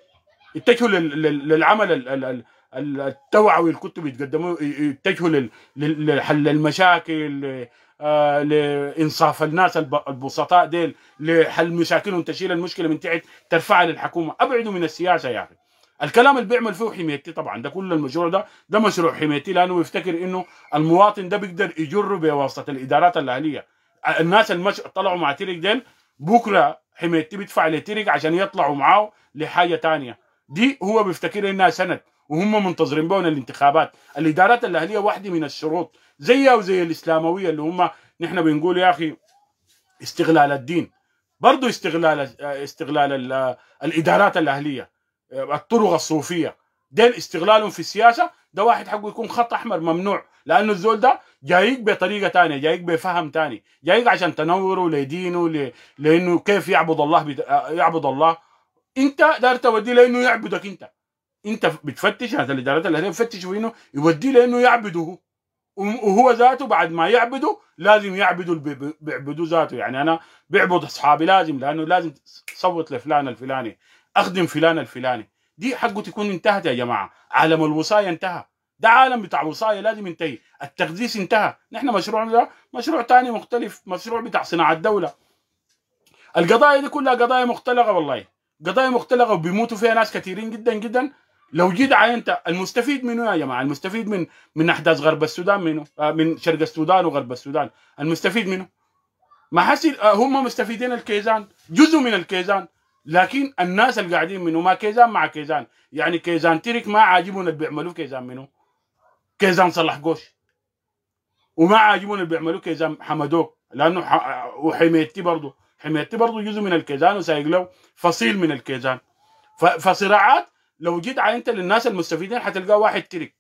Speaker 1: اتجهوا للعمل التوعوي اللي كنتوا بتقدموه. اتجهوا لحل المشاكل لإنصاف الناس البسطاء ديل لحل مشاكلهم تشيل المشكلة من تحت ترفعها للحكومة. أبعدوا من السياسة يا أخي. الكلام اللي بيعمل فيه حمايتي طبعا ده كل المشروع ده ده مشروع حمايتي لأنه بيفتكر إنه المواطن ده بيقدر يجر بواسطة الإدارات الأهلية. الناس المش... طلعوا مع تيرك ديل بكرة حمايتي بيدفع لتيرك عشان يطلعوا معاه لحاجة تانية. دي هو بيفتكر إنها سند. وهم منتظرين بهم الانتخابات. الادارات الاهلية واحدة من الشروط زيها وزي الإسلاموية اللي هم نحن بنقول يا أخي استغلال الدين. برضه استغلال استغلال الادارات الاهلية الطرق الصوفية. ديل استغلالهم في السياسة ده واحد حقه يكون خط أحمر ممنوع لأنه الزول ده جايك بطريقة تانية جايك بفهم تاني جايك عشان تنوره لدينه ل... لأنه كيف يعبد الله بت... يعبد الله. أنت دار توديه لأنه يعبدك أنت. انت بتفتش هذا الادارات اللي بتفتشوا فيه يوديه لأنه يعبده. هو وهو ذاته بعد ما يعبده لازم اللي بيعبدوا ذاته. يعني أنا بعبد أصحابي لازم لأنه لازم تصوت لفلان الفلاني أخدم فلان الفلاني. دي حقه تكون انتهت يا جماعة. عالم الوصايه انتهى. ده عالم بتاع وصايه لازم ينتهي. التقديس انتهى. نحن مشروعنا ده مشروع تاني مختلف مشروع بتاع صناعة الدولة القضايا دي كلها قضايا مختلقة والله. قضايا مختلقة وبيموتوا فيها ناس كثيرين جدا جدا. لو جيت عينت المستفيد منه يا جماعة؟ المستفيد من من أحداث غرب السودان منه آه من شرق السودان وغرب السودان. المستفيد منه ما حسي آه هم مستفيدين الكيزان جزء من الكيزان لكن الناس اللي قاعدين منه ما كيزان مع كيزان. يعني كيزان ترك ما عاجبهم اللي بيعملوه كيزان منه كيزان صلح قوش. وما عاجبهم اللي بيعملوه كيزان حمدوك لأنه. وحميتي برضه حميتي برضه جزء من الكيزان وسايق له فصيل من الكيزان. فصراعات لو جيت عينت للناس المستفيدين حتلقى واحد ترك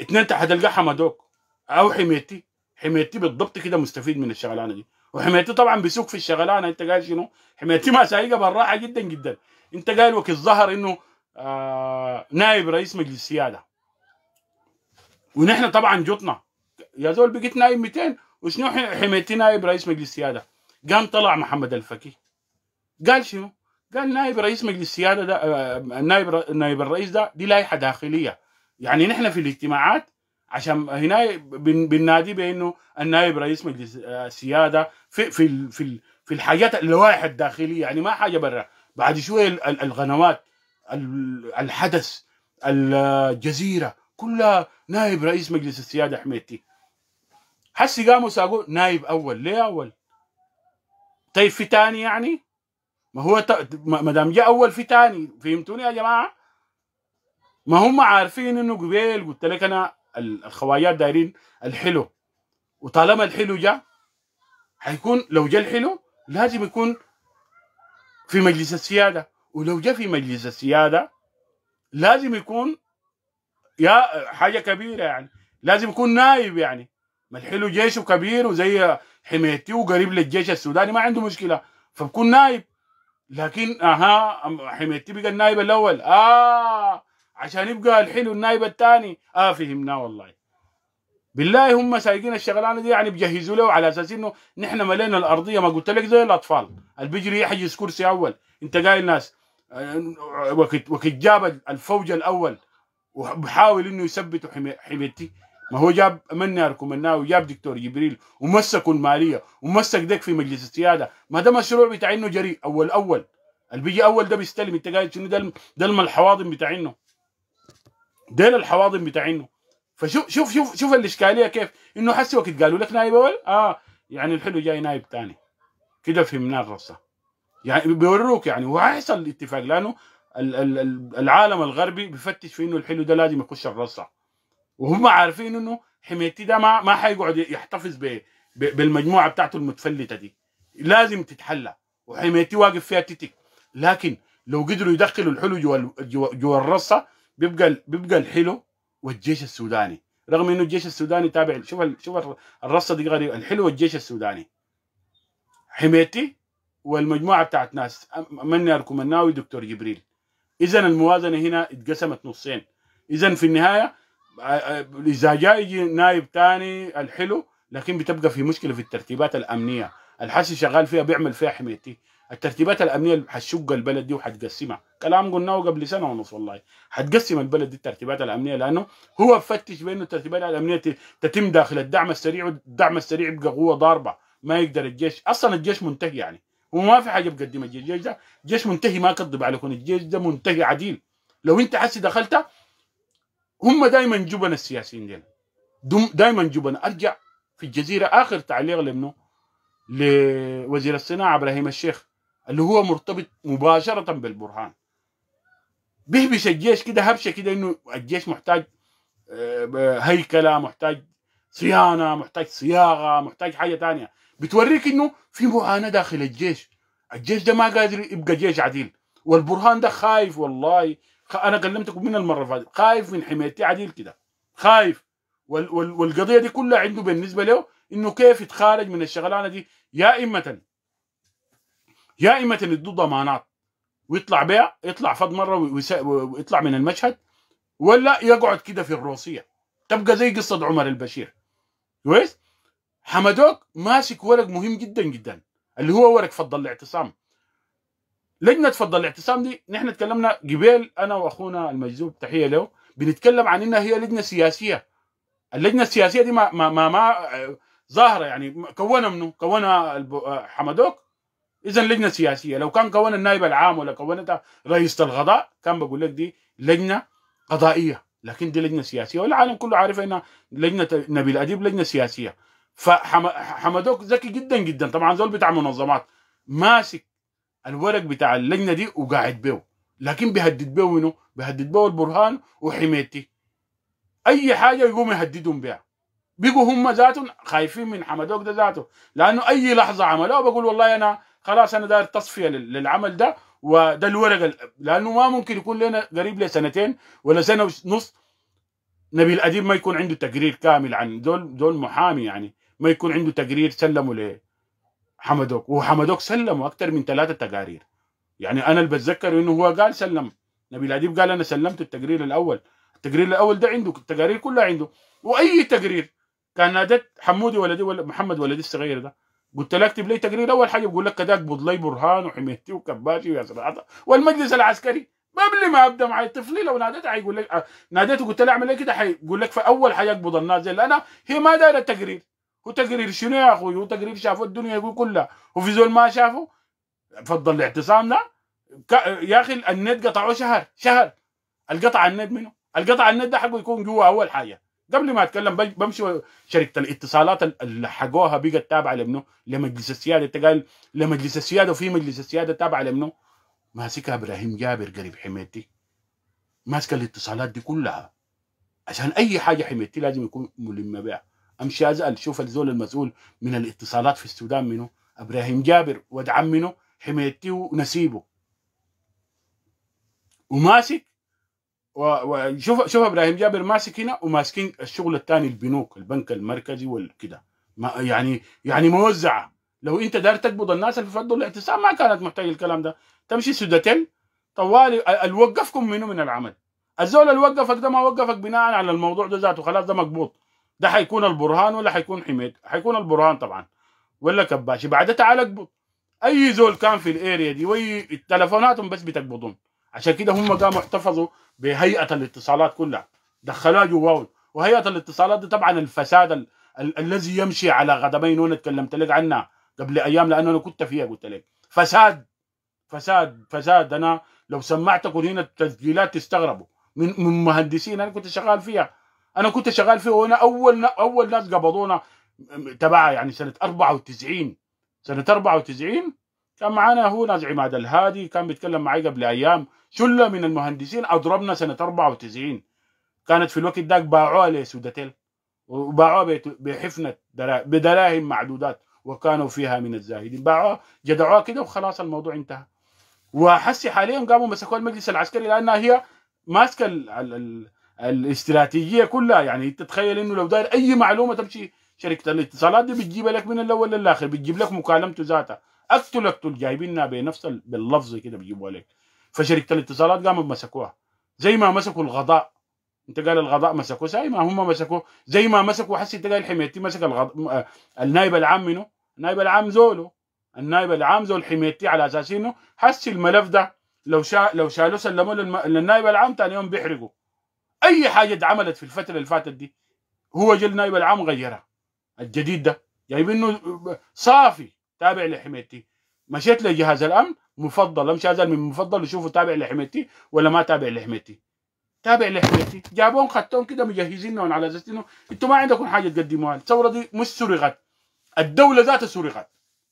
Speaker 1: اثنين حتلقى حمدوك أو حميتي. حميتي بالضبط كده مستفيد من الشغلانة دي. وحمايتي طبعا بيسوق في الشغلانة. انت قايل شنو؟ حمايتي ما سايقة بالراحة جدا جدا. انت قايل وقت الظهر انه آه نائب رئيس مجلس السياده ونحن طبعا جتنا يا زول بقيت نائب 200 وشنو حمايتي نائب رئيس مجلس السياده قام طلع محمد الفكي. قال شنو؟ قال نائب رئيس مجلس السيادة ده آه نائب الرئيس ده دي لائحة داخلية. يعني نحن في الاجتماعات عشان هنا بننادي بأنه النائب رئيس مجلس السيادة في في في في الحاجات اللوائح الداخلية. يعني ما حاجة برا. بعد شوية القنوات الحدث الجزيرة كلها نائب رئيس مجلس السيادة حميتي. حسي قاموا ساقوا نائب أول. ليه أول؟ طيب في تاني يعني؟ ما هو ما دام جاء أول في تاني فهمتوني يا جماعة؟ ما هم عارفين إنه قبيل قلت لك أنا الخوايات دايرين الحلو. وطالما الحلو جاء حيكون لو جاء الحلو لازم يكون في مجلس السيادة. ولو جاء في مجلس السيادة لازم يكون يا حاجة كبيرة يعني. لازم يكون نايب يعني. ما الحلو جيشه كبير وزي حميتي وقريب للجيش السوداني ما عنده مشكلة. فبكون نايب. لكن أها حميتي بقى النايب الأول؟ آه عشان يبقى الحلو النايب الثاني. آه فهمناه والله. بالله هم سايقين الشغلانة دي يعني بيجهزوا له على أساس إنه نحن ملينا الأرضية. ما قلت لك زي الأطفال. اللي بيجري يحجز كرسي أول. أنت قايل ناس. وقت وقت جاب الفوج الأول. وبحاول إنه يثبتوا حميتي. ما هو جاب مني اركمناه وجاب دكتور جبريل. ومسكوا الماليه ومسك ديك في مجلس السيادة. ما ده مشروع بتاع إنه جريء. أول أول. اللي بيجي أول ده بيستلم. أنت قايل شنو؟ ده ده الحواضن بتاعينه ديل الحواضن بتاعينه فشوف شوف شوف شوف الإشكالية كيف. إنه حسي وقت قالوا لك نايب أول؟ آه. يعني الحلو جاي نايب ثاني كده فهمنا الرصة. يعني بيوروك يعني. وهيحصل الاتفاق لأنه العالم الغربي بيفتش في إنه الحلو ده لازم يخش الرصة. وهم عارفين إنه حميتي ده ما ما حيقعد يحتفظ بالمجموعة بتاعته المتفلتة دي. لازم تتحلى. وحميتي واقف فيها تتك. لكن لو قدروا يدخلوا الحلو جوا جوا, جوا الرصة بيبقى بيبقى الحلو والجيش السوداني. رغم إنه الجيش السوداني تابع شوف شوف الرصة دي غريبة. الحلو والجيش السوداني. حميتي والمجموعة بتاعت ناس مني اركمناوي دكتور جبريل. اذا الموازنة هنا اتقسمت نصين. اذا في النهاية إذا جاء يجي نايب ثاني الحلو لكن بتبقى في مشكلة في الترتيبات الأمنية. الحسي شغال فيها بيعمل فيها حميتي. الترتيبات الأمنية حتشق البلد دي وحتقسمها. كلام قلناه قبل سنة ونص والله. حتقسم البلد دي الترتيبات الأمنية لأنه هو فتش بانه الترتيبات الأمنية تتم داخل الدعم السريع والدعم السريع يبقى قوة ضاربة. ما يقدر الجيش. أصلا الجيش منتهي يعني. وما في حاجة بقدم الجيش الجيش ده جيش منتهي ما كذب عليكم الجيش ده منتهي عديل. لو أنت حسي دخلت هم دائما جبن السياسيين دي دائما جبن. أرجع في الجزيرة آخر تعليق لمنه لوزير الصناعة إبراهيم الشيخ اللي هو مرتبط مباشرة بالبرهان. بيهبش الجيش كده هبشة كده إنه الجيش محتاج هيكلة محتاج صيانة محتاج صياغة محتاج حاجة تانية. بتوريك إنه في معاناة داخل الجيش. الجيش ده ما قادر يبقى جيش عديل. والبرهان ده خايف والله. أنا كلمتكم من المرة فاتت. خايف من حمايتي عديل كده. خايف. وال وال والقضية دي كلها عنده بالنسبة له إنه كيف يتخارج من الشغلانة دي. يا إما يا إما يدوا ضمانات ويطلع بيع يطلع فض مرة ويطلع من المشهد. ولا يقعد كده في الروسية. تبقى زي قصة عمر البشير. كويس؟ حمدوك ماسك ورق مهم جدا جدا. اللي هو ورق فضل الاعتصام. لجنه فضل الاعتصام دي. نحن تكلمنا قبل أنا وأخونا المجذوب تحية له. بنتكلم عن إنها هي لجنة سياسية. اللجنة السياسية دي ما ما ما, ما ظاهرة يعني كونها منه كونها حمدوك؟ اذا لجنة سياسية. لو كان كون النائب العام ولا كونتها رئيسه القضاء كان بقول لك دي لجنة قضائية. لكن دي لجنة سياسية والعالم كله عارف إنها لجنة نبيل اديب لجنة سياسية. فحمدوك ذكي جدا جدا. طبعا زول بتاع منظمات ماسك الورق بتاع اللجنة دي وقاعد بيه. لكن بيهدد بيه منه بيهدد بيه البرهان وحميتي. أي حاجة يقوم يهددهم بها بيقوا هم ذاتهم خايفين من حمدوك ده ذاته. لأنه أي لحظة عملوه بقول والله أنا خلاص أنا داير تصفية للعمل ده وده الورق لأنه ما ممكن يكون لنا قريب لسنتين ولا سنة ونص. نبيل اديب ما يكون عنده تقرير كامل عن دول دول محامي يعني. ما يكون عنده تقرير سلمه لحمدوك وحمدوك سلمه أكثر من ثلاثة تقارير. يعني أنا اللي بتذكر إنه هو قال سلم. نبيل اديب قال أنا سلمت التقرير الأول. التقرير الأول ده عنده التقارير كلها عنده. وأي تقرير كان نادت حمودي ولدي ولا محمد ولدي الصغير ده. قلت له اكتب لي تقرير أول حاجة بقول لك كذا اقبض لي برهان وحميتي وكباتي ويا صراحة والمجلس العسكري قبل ما أبدأ معي طفلي لو ناديته حيقول لك آه، ناديته قلت له اعمل لي كده حيقول لك في أول حيقبض الناس زي أنا. هي ما دايره تقرير. هو تقرير شنو يا أخوي؟ هو تقرير شافه الدنيا يقول كلها. وفي زول ما شافه؟ فضل الاعتصام ده. يا أخي النت قطعوه شهر شهر. القطع النت منه القطع النت ده حقه يكون جوا أول حاجة. قبل ما أتكلم بمشي شركة الاتصالات اللي حقوها بقت تابعة لمنه لمجلس السيادة. انت قال لمجلس السيادة وفي مجلس السيادة تابعة لمنه ماسكها إبراهيم جابر قريب حميتي. ماسكة الاتصالات دي كلها. عشان أي حاجة حميتي لازم يكون ملم بها. امشي اسال شوف الزول المسؤول من الاتصالات في السودان منه إبراهيم جابر ودعم منه حميتي ونسيبه. وماسك وشوف شوف إبراهيم جابر ماسك هنا وماسكين الشغل الثاني البنوك البنك المركزي والكده. يعني يعني موزعة. لو انت داير تقبض الناس اللي فضوا الاعتصام ما كانت محتاج الكلام ده. تمشي سودتين طوالي اللي وقفكم منه من العمل. الزول اللي وقفك ده ما وقفك بناء على الموضوع ده ذاته خلاص ده مقبوض. ده حيكون البرهان ولا حيكون حميد؟ حيكون البرهان طبعا. ولا كباشي؟ بعد تعال اقبض. أي زول كان في الأريا دي وي تلفوناتهم بس بتقبضون عشان كده هم قاموا احتفظوا بهيئة الاتصالات كلها. دخلوها جواهم وهيئة الاتصالات دي طبعا الفساد ال ال الذي يمشي على قدمين وأنا تكلمت لك عنها قبل أيام لأنه أنا كنت فيها قلت لك. فساد فساد فساد. أنا لو سمعتكم هنا التسجيلات تستغربوا. من مهندسين أنا كنت شغال فيها. أنا كنت شغال فيها وأنا أول أول ناس قبضونا تبعها يعني سنة 94 سنة 94 كان معانا هو ناس عماد الهادي كان بيتكلم معي قبل أيام. شلة من المهندسين أضربنا سنة 94 كانت في الوقت ذاك باعوها لسودتيل وباعوها بحفنة بدراهم معدودات. وكانوا فيها من الزاهدين. باعوها جدعوها كده وخلاص الموضوع انتهى. وحسي حاليا قاموا مسكوا المجلس العسكري لأنها هي ماسكة الاستراتيجية كلها. يعني تتخيل انه لو داير اي معلومة تمشي شركة الاتصالات دي بتجيبها لك من الأول للاخر بتجيب لك مكالمته ذاتها. اقتل اقتل جايبينها بنفس باللفظ كده بيجيبوها لك. فشركة الاتصالات قاموا مسكوها. زي ما مسكوا الغضاء. انت قال الغضاء مسكوه زي ما هم مسكوه. زي ما مسكوا حسي انت قال حميتي مسك الغضاء النائب العام منه؟ النائب العام زوله. النائب العام زول حميتي على أساس إنه حسي الملف ده. لو شا لو شالوه سلموه للنائب العام ثاني يوم بيحرقوا. أي حاجة اتعملت في الفترة اللي فاتت دي هو جل النائب العام غيرها. الجديد ده جايبينه صافي تابع لحميتي. مشيت لجهاز الأمن مفضل. أمشي هذا من مفضل يشوفوا تابع لحميتي ولا ما تابع لحميتي؟ تابع لحميتي. جابون خدتهم كده مجهزينهم على أساس إنه أنتم ما عندكم حاجة تقدموها. الثورة دي مش سرغت الدولة ذاتها سرغت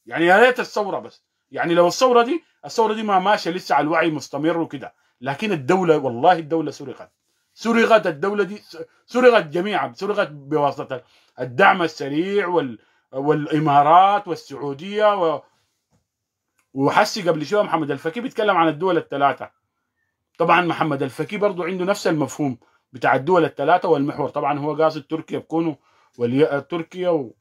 Speaker 1: يعني يا ريت الثورة بس. يعني لو الثورة دي الثورة دي ما ماشية لسه على الوعي مستمر وكده. لكن الدولة والله الدولة سرغت سرغت الدولة دي سرغت جميعا سرغت بواسطة الدعم السريع وال والإمارات والسعودية و... وحسي قبل شوية محمد الفكي بيتكلم عن الدول الثلاثة. طبعا محمد الفكي برضو عنده نفس المفهوم بتاع الدول الثلاثة والمحور. طبعا هو قاصد تركيا بكونه ولي... تركيا و...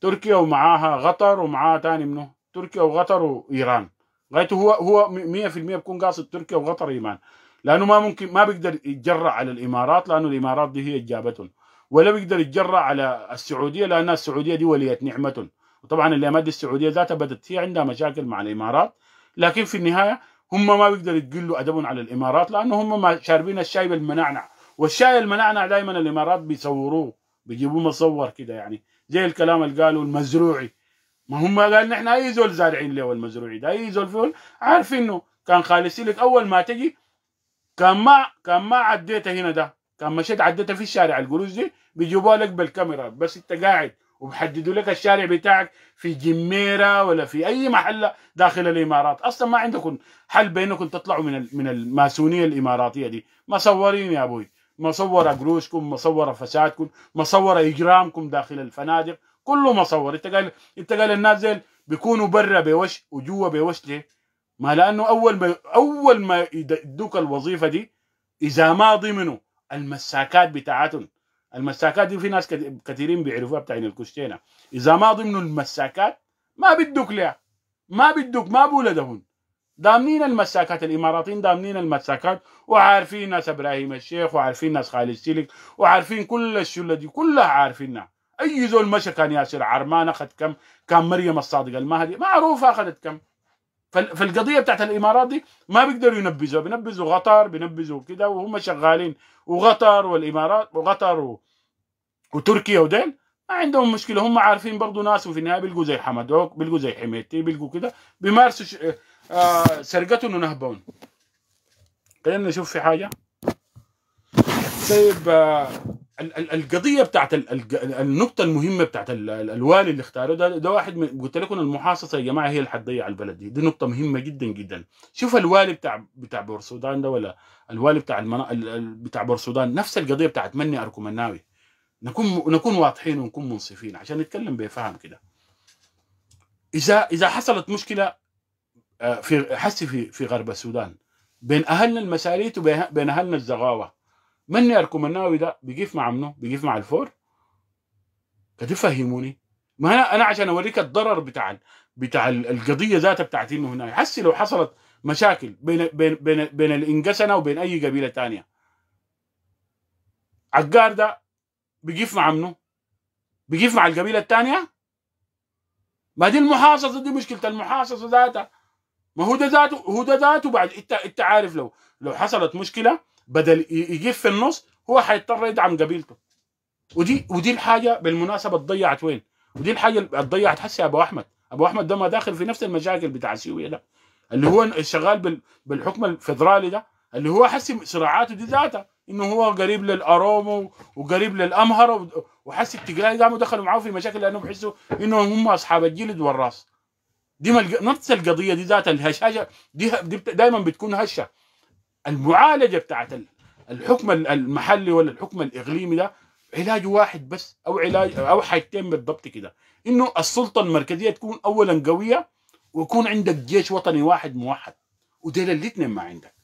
Speaker 1: تركيا ومعاها قطر ومعاها تاني منه تركيا وقطر وإيران. غايته هو هو 100% بكون قاصد تركيا وقطر ايمان لأنه ما ممكن ما بيقدر يتجرأ على الإمارات لأنه الإمارات دي هي جابتهم ولا بيقدر يتجرأ على السعودية لأن السعودية دي وليه نعمه وطبعا الايامات دي السعودية ذاتها بدت هي عندها مشاكل مع الإمارات. لكن في النهاية هم ما بيقدروا يقلوا أدبهم على الإمارات لأنه هم ما شاربين الشاي بالمنعنع. والشاي المنعنع دائما الإمارات بيصوروه بيجيبوه مصور كده يعني. زي الكلام اللي قالوا المزروعي. ما هم قال نحن أي زول زارعين له المزروعي ده أي زول فيهم عارفينه كان خالصي لك أول ما تجي كان ما كان ما عديته هنا ده كان مشيت عديته في الشارع القروش دي بيجيبوها لك بالكاميرا بس انت قاعد وبحددوا لك الشارع بتاعك في جميرة ولا في أي محل داخل الإمارات. أصلا ما عندكم حل بينكم تطلعوا من من الماسونية الإماراتية دي. مصورين يا أبوي. مصورة قروشكم مصورة فسادكم مصورة إجرامكم داخل الفنادق. كله مصور. انت قال انت قال الناس زي بيكونوا برا بوش وجوا بوش ليه؟ ما لأنه أول ما أول ما يدوك الوظيفة دي إذا ما ضمنوا المساكات بتاعتهم. المساكات دي في ناس كثيرين بيعرفوها بتاعين الكشتينة إذا ما ضمنوا المساكات ما بدك لها ما بدك ما بولدهن. دامنين المساكات الإماراتيين دامنين المساكات وعارفين ناس إبراهيم الشيخ وعارفين ناس خالد سيلك وعارفين كل الشلة دي كلها عارفينها. أي زول مشى كان ياسر عرمان اخذ كم؟ كان مريم الصادق المهدي معروفة أخذت كم؟ فالقضية بتاعت الإمارات دي ما بيقدروا ينبذوا بينبذوا قطر بينبذوا كده وهم شغالين. وقطر والإمارات وقطر و... وتركيا ودين ما عندهم مشكلة. هم عارفين برضه ناس وفي النهاية بيلقوا زي حمدوك بيلقوا زي حميتي بيلقوا كده بيمارسوا ش... آه سرقتهم ونهبهم. خلينا نشوف في حاجة. طيب آه القضية بتاعت النقطة المهمة بتاعت الوالي اللي اختاره ده ده واحد من قلت لكم المحاصصة يا جماعة هي اللي حتضيع البلد دي. دي نقطة مهمة جدا جدا. شوف الوالي بتاع بتاع بورسودان ده ولا الوالي بتاع المنا... بتاع بورسودان نفس القضية بتاعت مني اركمناوي نكون نكون واضحين ونكون منصفين عشان نتكلم بفهم كده. إذا إذا حصلت مشكلة في حسي في في غرب السودان بين أهلنا المساليت وبين أهلنا الزغاوة. مني اركمناوي ده بيقف مع منو؟ بيقف مع الفور؟ فهموني ما أنا أنا عشان أوريك الضرر بتاع بتاع القضية ذاتها بتاعت انه هنا حسي لو حصلت مشاكل بين بين بين بين الانقسنه وبين أي قبيلة ثانية عقار ده بيقف مع منو؟ بيقف مع القبيلة الثانية؟ ما دي المحاصصة دي مشكلة المحاصصة ذاتها ما هو ده ذاته هو ده ذاته بعد انت أنت عارف لو لو حصلت مشكلة بدل يجيب في النص هو حيضطر يدعم قبيلته ودي ودي الحاجة بالمناسبة اتضيعت وين؟ ودي الحاجة اللي اتضيعت حسي أبو أحمد أبو أحمد ده ما داخل في نفس المشاكل بتاع سوريا ده اللي هو شغال بالحكم الفدرالي ده اللي هو حسي صراعاته دي ذاتها إنه هو قريب للأرومو وقريب للامهره وحسي التقلاي قاموا دخلوا معاه في مشاكل لأنهم بيحسوا إنهم هم أصحاب الجلد والراس دي. نفس القضية دي ذاتها الهشاشة دي, دائما بتكون هشة المعالجة بتاعت الحكم المحلي ولا الحكم الإقليمي ده علاج واحد بس أو علاج أو حاجتين بالضبط كده. إنه السلطة المركزية تكون اولا قوية ويكون عندك جيش وطني واحد موحد وديل الاثنين ما عندك.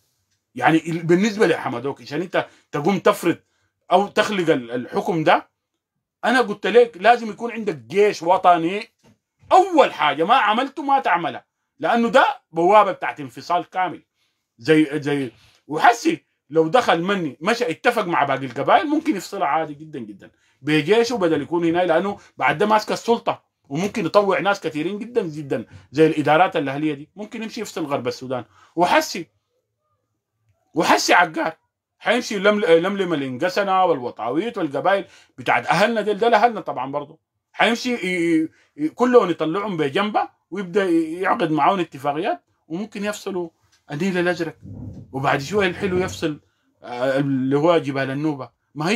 Speaker 1: يعني بالنسبة لحمدوك عشان أنت تقوم تفرض أو تخلق الحكم ده أنا قلت لك لازم يكون عندك جيش وطني. أول حاجة ما عملته ما تعملها لأنه ده بوابة بتاعت انفصال كامل. زي زي وحسي لو دخل مني مشى اتفق مع باقي القبائل ممكن يفصلها عادي جدا جدا. بجيشه بدل يكون هنا لأنه بعد ده ماسك السلطة وممكن يطوع ناس كثيرين جدا جدا زي الإدارات الأهلية دي ممكن يمشي يفصل غرب السودان. وحسي وحسي عقار حيمشي لملم الانقسنه والوطاويت والقبائل بتاعت أهلنا ديل ده أهلنا طبعا برضه حيمشي كلهم يطلعهم بجنبه ويبدأ يعقد معاهم اتفاقيات وممكن يفصلوا. النيل الازرق وبعد شوية الحلو يفصل اللي هو جبال النوبة. ما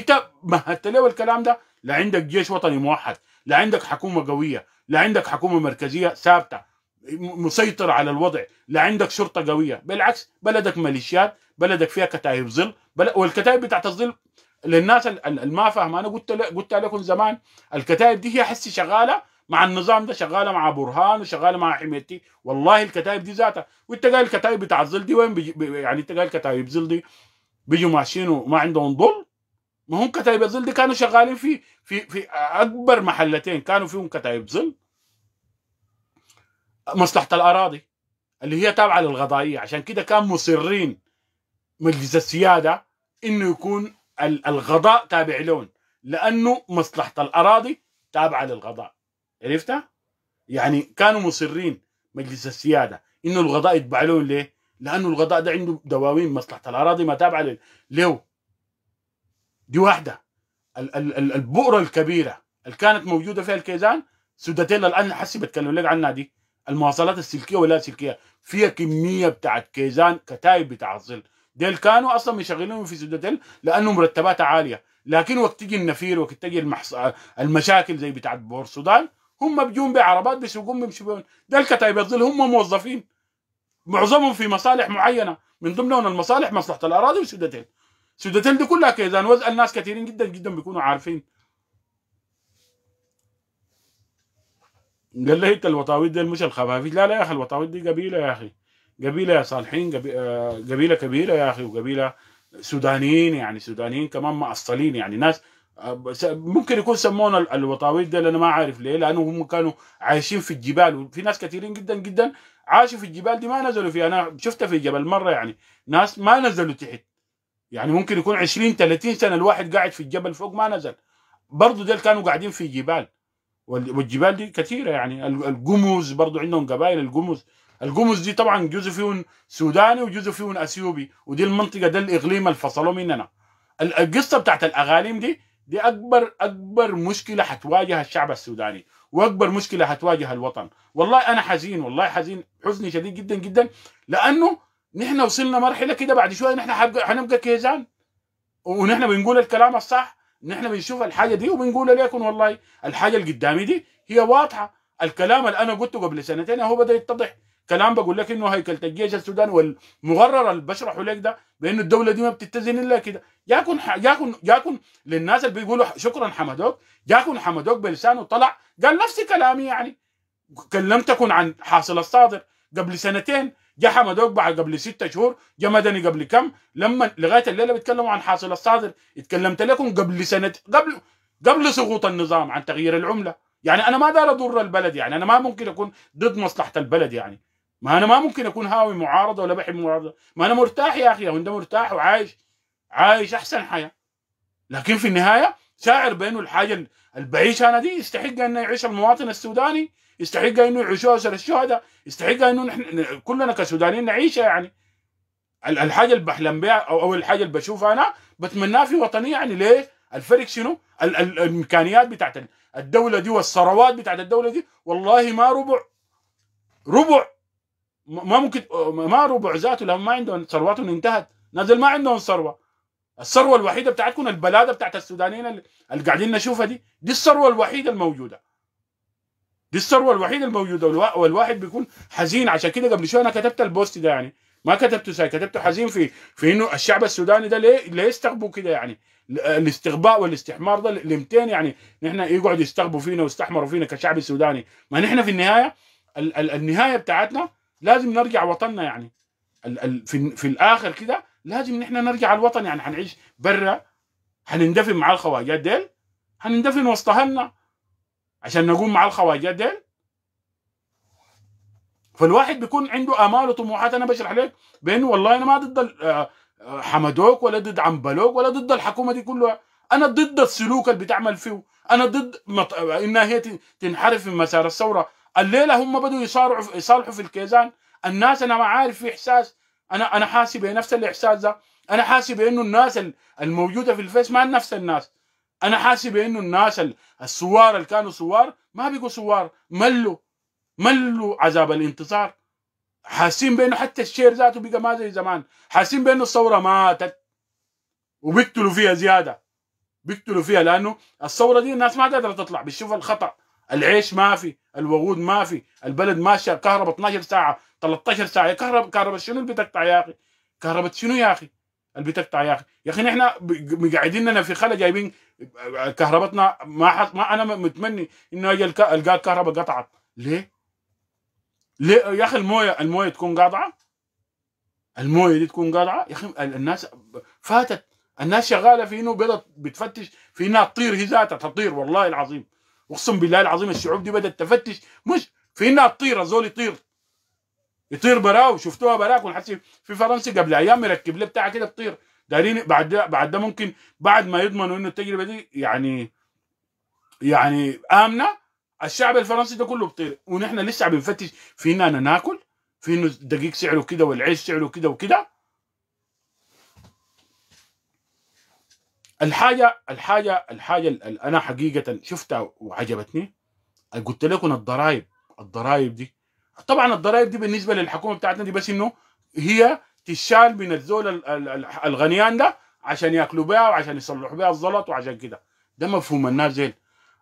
Speaker 1: انت ليه الكلام ده لا عندك جيش وطني موحد لا عندك حكومة قوية لا عندك حكومة مركزية ثابتة مسيطر على الوضع لا عندك شرطة قوية. بالعكس بلدك ميليشيات بلدك فيها كتائب ظل بل... والكتائب بتاعت الظل للناس اللي ما فاهمه أنا قلت قلت لكم زمان الكتائب دي هي حسي شغالة مع النظام ده شغاله مع برهان وشغاله مع حميتي والله الكتائب دي ذاتها. وانت قال الكتائب بتاع الظل دي وين بيجي؟ يعني انت قال كتائب ظل دي بيجوا ماشيين وما عندهم ظل؟ ما هم كتائب الظل دي كانوا شغالين في في في أكبر محلتين. كانوا فيهم كتائب ظل. مصلحة الأراضي اللي هي تابعة للغضائيه عشان كده كان مصرين مجلس السيادة إنه يكون الغضاء تابع لهم. لأنه مصلحة الأراضي تابعة للغضاء عرفتها؟ يعني كانوا مصرين مجلس السيادة إنه الغضاء يتبع لهم ليه؟ لأنه الغضاء ده عنده دواوين مصلحة الأراضي ما تابعة له دي واحدة. البؤرة الكبيرة اللي كانت موجودة فيها الكيزان سودتين الان حسي بتكلم لك عنها دي. المواصلات السلكية ولا سلكية؟ فيها كمية بتاعت كيزان كتايب بتاع الظل. ديل كانوا أصلا مشغلينهم في سوداتل لأنه مرتباتها عالية. لكن وقت تجي النفير وقت تجي المحص... المشاكل زي بتاعت بور السودان هم بيجون بعربات بيسوقون بيمشوا ده الكتايب الظل هم موظفين. معظمهم في مصالح معينة. من ضمنهم المصالح مصلحة الأراضي وسوداتل سوداتل دي كلها كيزان وزع الناس كثيرين جدا جدا بيكونوا عارفين. قال لي إنت الوطاويط دي مش الخفافيش لا لا يا أخي الوطاويط دي قبيلة يا أخي. قبيلة يا صالحين قبيلة كبيرة يا أخي وقبيلة سودانيين يعني سودانيين كمان معصلين يعني. ناس ممكن يكون سمونا الوطاويط ده أنا ما عارف ليه لأنه هم كانوا عايشين في الجبال. وفي ناس كثيرين جدا جدا عاشوا في الجبال دي ما نزلوا فيها. أنا شفتها في جبل مرة يعني ناس ما نزلوا تحت. يعني ممكن يكون 20 30 سنة الواحد قاعد في الجبل فوق ما نزل. برضه دول كانوا قاعدين في جبال. والجبال دي كثيرة يعني. القمز برضه عندهم قبائل القمز القمز دي طبعا جزء فيهم سوداني وجزء فيهم أثيوبي. ودي المنطقة ده الاقليم اللي فصلوا مننا. القصة بتاعت الاغاليم دي دي اكبر أكبر مشكلة حتواجه الشعب السوداني وأكبر مشكلة حتواجه الوطن. والله أنا حزين والله حزين حزني شديد جدا جدا لأنه نحن وصلنا مرحلة كده بعد شوية نحن حنبقى كيزان. ونحن بنقول الكلام الصح نحن بنشوف الحاجة دي وبنقول لكم والله الحاجة اللي قدامي دي هي واضحة. الكلام اللي أنا قلته قبل سنتين هو بدأ يتضح. كلام بقول لك إنه هيكله الجيش السوداني والمغرر اللي بشرحه لك ده بانه الدولة دي ما بتتزن إلا كده. ياكن ياكن ياكن للناس اللي بيقولوا شكرا حمدوك. ياكن حمدوك بلسانه طلع قال نفس كلامي يعني. كلمتكم عن حاصل الصادر. قبل سنتين جاء حمدوك بعد قبل ستة شهور جاء مدني قبل كم؟ لما لغاية الليلة بيتكلموا عن حاصل الصادر. اتكلمت لكم قبل سنه قبل قبل سقوط النظام عن تغيير العملة. يعني أنا ما دار أضر البلد يعني. أنا ما ممكن أكون ضد مصلحة البلد يعني. ما أنا ما ممكن أكون هاوي معارضة ولا بحب معارضة. ما أنا مرتاح يا أخي وانت مرتاح وعايش عايش أحسن حياة. لكن في النهاية شاعر بأنه الحاجة اللي بعيشها أنا دي يستحق إنه يعيش المواطن السوداني يستحق إنه يعيشوا اسر الشهداء يستحق إنه نحن كلنا كسودانيين نعيشها يعني. الحاجة اللي بحلم بها أو, الحاجة اللي بشوفها أنا بتمناها في وطني يعني ليه؟ الفرق شنو؟ ال ال الإمكانيات بتاعت الدولة دي والثروات بتاعت الدولة دي والله ما ربع. ربع. ما ممكن ما ربع ذاته لما ما عندهم ثرواتهم انتهت. نزل ما عندهم ثروة. الثروة الوحيدة بتاعتكم البلاده بتاعت السودانيين اللي قاعدين نشوفها دي دي الثروة الوحيدة الموجودة. دي الثروة الوحيدة الموجودة والواحد بيكون حزين. عشان كده قبل شوية أنا كتبت البوست ده يعني. ما كتبته ساي كتبته حزين في في إنه الشعب السوداني ده ليه ليه استغبوا كده يعني؟ الاستغباء والاستحمار ده لمتين يعني. نحن يقعدوا يستغبوا فينا ويستحمروا فينا كشعب سوداني. ما نحن في النهاية ال ال النهاية بتاعتنا لازم نرجع وطننا يعني. في, في الآخر كده لازم نحن نرجع الوطن يعني. حنعيش برا حنندفن مع الخواجات ديل حنندفن وسط اهلنا عشان نقوم مع الخواجات ديل. فالواحد بيكون عنده آمال وطموحات. أنا بشرح لك بانه والله أنا ما ضد حمدوك ولا ضد عمبلوك ولا ضد الحكومة دي كلها. أنا ضد السلوك اللي بتعمل فيه. أنا ضد مط... إنها هي تنحرف من مسار الثورة. الليلة هم بدوا يصارعوا يصالحوا في الكيزان. الناس أنا ما عارف في إحساس. أنا أنا حاسس بنفس الإحساس ده. أنا حاسس بإنه الناس الموجودة في ال Face ما نفس الناس. أنا حاسس بإنه الناس الثوار اللي كانوا ثوار ما بقوا ثوار ملوا. ملوا عذاب الانتصار. حاسين بإنه حتى ال share ذاته بقى ما زي زمان. حاسين بإنه الثورة ماتت. وبيقتلوا فيها زيادة. بيقتلوا فيها لأنه الثورة دي الناس ما قادره تطلع. بتشوف الخطأ. العيش ما في الوقود ما في البلد ماشيه كهرباء 12 ساعة 13 ساعة. كهرباء كهرباء شنو اللي بتقطع يا أخي؟ كهرباء شنو يا أخي اللي بتقطع يا أخي؟ يا أخي نحن قاعدين لنا في خلا جايبين كهربتنا ما حط ما أنا متمني إنه أجي ألقى الكهرباء قطعت. ليه؟ ليه؟ يا أخي الموية الموية تكون قاطعة؟ الموية دي تكون قاطعة؟ يا أخي ال- الناس فاتت. الناس شغالة في إنه بتفتش في إنها تطير هي ذاتها تطير والله العظيم. اقسم بالله العظيم الشعوب دي بدأت تفتش. مش في إنها تطير الزول يطير. يطير براو. شفتوها براك؟ ونحسي في فرنسا قبل أيام مركب له بتاع كده بطير دايرين بعد ده بعد ده ممكن بعد ما يضمنوا إنه التجربة دي يعني يعني آمنة الشعب الفرنسي ده كله بطير. ونحن لسه بنفتش في إننا ناكل في إنه الدقيق سعره كده والعيش سعره كده وكده. الحاجة الحاجة الحاجة اللي أنا حقيقة شفتها وعجبتني. قلت لكم الضرائب الضرائب دي. طبعا الضرائب دي بالنسبة للحكومة بتاعتنا دي بس إنه هي تشال من الزول ال- ال- ال- الغنيان ده عشان ياكلوا بها وعشان يصلحوا بها الزلط وعشان كده. ده مفهوم الناس زين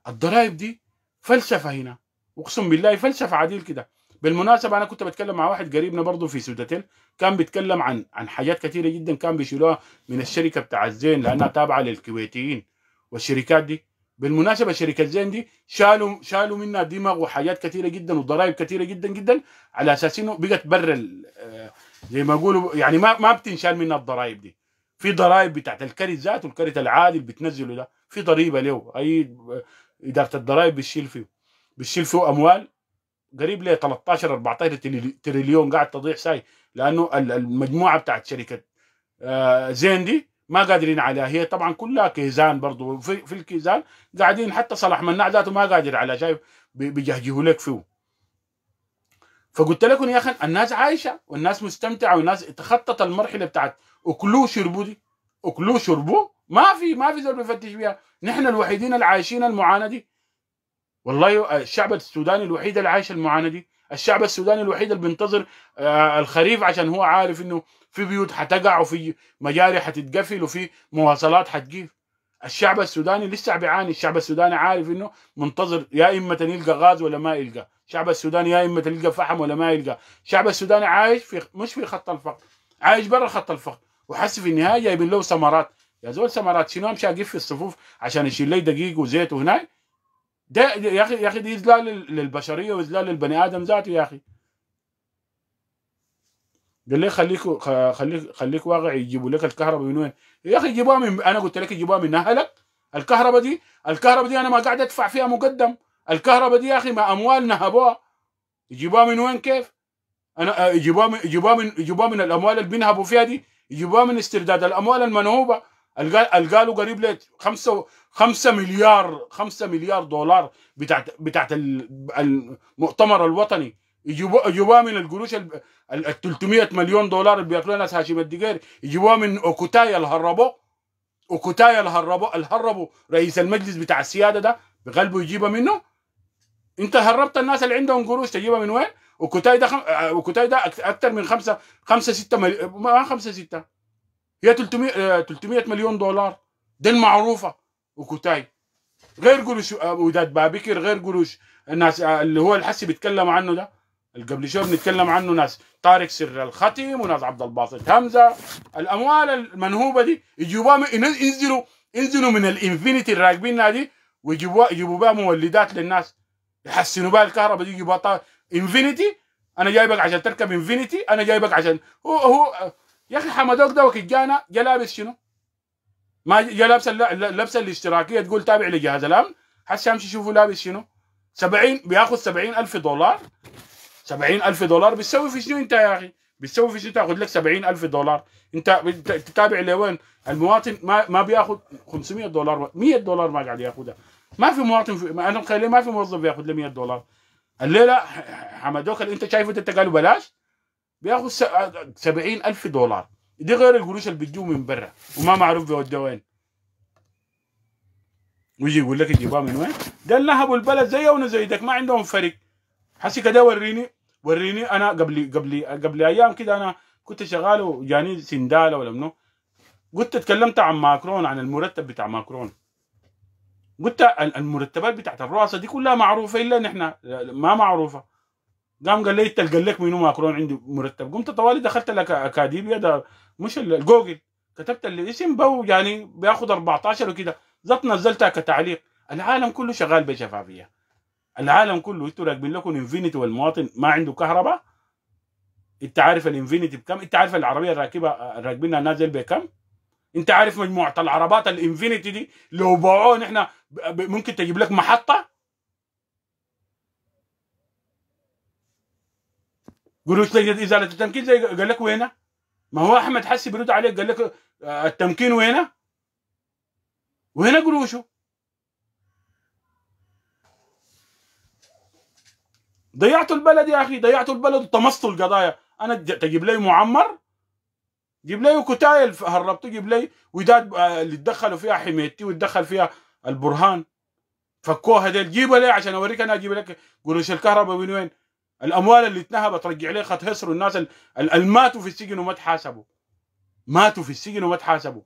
Speaker 1: الضرائب دي فلسفة هنا. أقسم بالله فلسفة عديل كده. بالمناسبة أنا كنت بتكلم مع واحد قريبنا برضه في سودتين كان بيتكلم عن عن حاجات كثيره جدا كان بيشيلوها من الشركة بتاع الزين لأنها تابعة للكويتيين والشركات دي. بالمناسبة شركة زين دي شالوا شالوا منها دماغ وحاجات كثيره جدا وضرائب كثيره جدا جدا على أساس إنه بقت برا آه، زي ما يقولوا يعني ما ما بتنشال منها الضرائب دي. في ضرائب بتاعت الكرت ذات والكرت العادي اللي بتنزله ده في ضريبة له. أي إدارة الضرائب بتشيل فيه بتشيل فيه أموال قريب ل 13 14 تريلي- تريليون قاعد تضيع ساي لأنه ال- المجموعة بتاعت شركة آه، زين دي ما قادرين عليها. هي طبعا كلها كيزان برضو. في, في الكيزان قاعدين حتى صلاح مناع ذاته ما قادر على شايف بي- بيجهجهوا لك فيه. فقلت لكم يا أخي الناس عايشة والناس مستمتعة والناس تخطط المرحلة بتاعت أكلوا شربوا دي. أكلوا شربوا. ما في ما في زول بيفتش فيها نحن الوحيدين اللي عايشين المعاناة دي. والله الشعب السوداني الوحيد اللي عايش المعاناة دي. الشعب السوداني الوحيد اللي بينتظر آه، الخريف عشان هو عارف إنه في بيوت حتقع وفي مجاري حتتقفل وفي مواصلات حتجيف الشعب السوداني لسه بيعاني. الشعب السوداني عارف إنه منتظر يا إما يلقى غاز ولا ما يلقى. الشعب السوداني يا إما يلقى فحم ولا ما يلقى. الشعب السوداني عايش في مش في خط الفقر عايش برا خط الفقر. وحس في النهاية جايبين له ثمرات. يا زول ثمرات شنو أقف في الصفوف عشان يشيل لي دقيق وزيت وهناك ده يا أخي يا أخي دي إذلال لل- للبشرية وإذلال للبني آدم ذاته يا أخي. قال لي خليك خليك خليك واقعي يجيبوا لك الكهرباء من وين؟ يا أخي يجيبوها من أنا قلت لك يجيبوها من أهلك. الكهرباء دي الكهرباء دي أنا ما قاعد أدفع فيها مقدم. الكهرباء دي يا أخي ما أموال نهبوها. يجيبوها من وين كيف؟ أنا آه، يجيبوها من يجيبوها من يجيبوها من الأموال اللي بينهبوا فيها دي. يجيبوها من استرداد الأموال المنهوبة. القا- القالوا قريب ل 5 5 مليار 5 مليار دولار بتاعت بتاعت ال- المؤتمر الوطني. يجيبوها يجيبوها من القروش ال ال 300 مليون دولار اللي بياكلوها ناس هاشم الدقير يجيبوها من اوكوتاي الهربوا اوكوتاي الهربوا الهربوا رئيس المجلس بتاع السيادة ده بقلبه يجيبها منه. انت هربت الناس اللي عندهم قروش تجيبها من وين؟ وكوتاي ده خم... آه، وكوتاي ده أكثر من خمسة خمسة ستة مل... ما خمسة ستة. هي 300 آه، 300 مليون دولار. دي المعروفة. وكوتاي. غير آه، وداد بابكر غير قروش. الناس آه، اللي هو الحسي بيتكلم عنه ده اللي قبل شوي بنتكلم عنه ناس. طارق سر الختم وناس عبد الباسط همزة. الأموال المنهوبة دي يجيبوها ينزلوا ينزلوا من ال Infiniti الراكبينها دي ويجيبوها يجيبوا بها مولدات للناس. يحسنوا بها الكهرباء دي يجيبوها Infiniti. أنا جايبك عشان تركب Infiniti أنا جايبك عشان هو هو يا أخي حمدوك ده وقت جانا جا لابس شنو؟ ما جا لابس الل- اللبسة الاشتراكية تقول تابع لجهاز الأمن. حتى أمشي شوفوا لابس شنو؟ 70 بياخذ 70 ألف دولار. 70 ألف دولار. بتسوي في شنو أنت يا أخي؟ بتسوي في شنو؟ تاخذ لك 70 ألف دولار. أنت تتابع لوين؟ المواطن ما ما بياخذ 500 دولار 100 دولار ما قاعد ياخذها. ما في مواطن في أنا متخيل ما في موظف بياخذ له 100 دولار. الليلة حمدوك اللي أنت شايفه أنت قالوا بلاش؟ بياخذ س- 70 ألف دولار. دي غير القروش اللي بتجوا من برا وما معروف بيودوا وين. ويجي يقول لك يجيبوها من وين؟ ده نهبوا البلد زينا زيدك ما عندهم فرق حسي كده وريني وريني أنا قبل قبل قبل أيام كده أنا كنت شغال وجاني سنداله ولا منو. قلت تكلمت عن ماكرون عن المرتب بتاع ماكرون. قلت ال- المرتبات بتاعت الرؤساء دي كلها معروفة إلا نحن ما معروفة. قام قال لي تلقى لك منو ماكرون عنده مرتب. قمت طوالي دخلت لك اكاديميا ده مش ال- الجوجل كتبت الاسم بو يعني بياخذ 14 وكده. ذات نزلتها كتعليق. العالم كله شغال بشفافيه العالم كله. أنتوا راكبين لكم Infiniti والمواطن. ما عنده كهرباء. انت عارف ال Infiniti بكم؟ انت عارف العربية الراكبة راكبينها نازل بكم؟ انت عارف مجموعة العربات ال Infiniti دي؟ لو باعوه نحن ممكن تجيب لك محطة؟ قروش لجنه ازاله التمكين زي قال لك وينه؟ ما هو أحمد حسي بيرد عليك قال لك آه، التمكين وينه؟ وين قروشه؟ ضيعتوا البلد يا أخي ضيعتوا البلد وطمستوا القضايا أنا تجيب لي معمر جيب لي كتايل هربته جيب لي وداد آه، اللي تدخلوا فيها حميتي وتدخل فيها البرهان فكوها ديل جيبها لي عشان أوريك أنا أجيب لك قروش الكهرباء من وين الأموال اللي اتنهبت رجع لي خط هسروا الناس اللي ماتوا في السجن وما تحاسبوا. ماتوا في السجن وما تحاسبوا.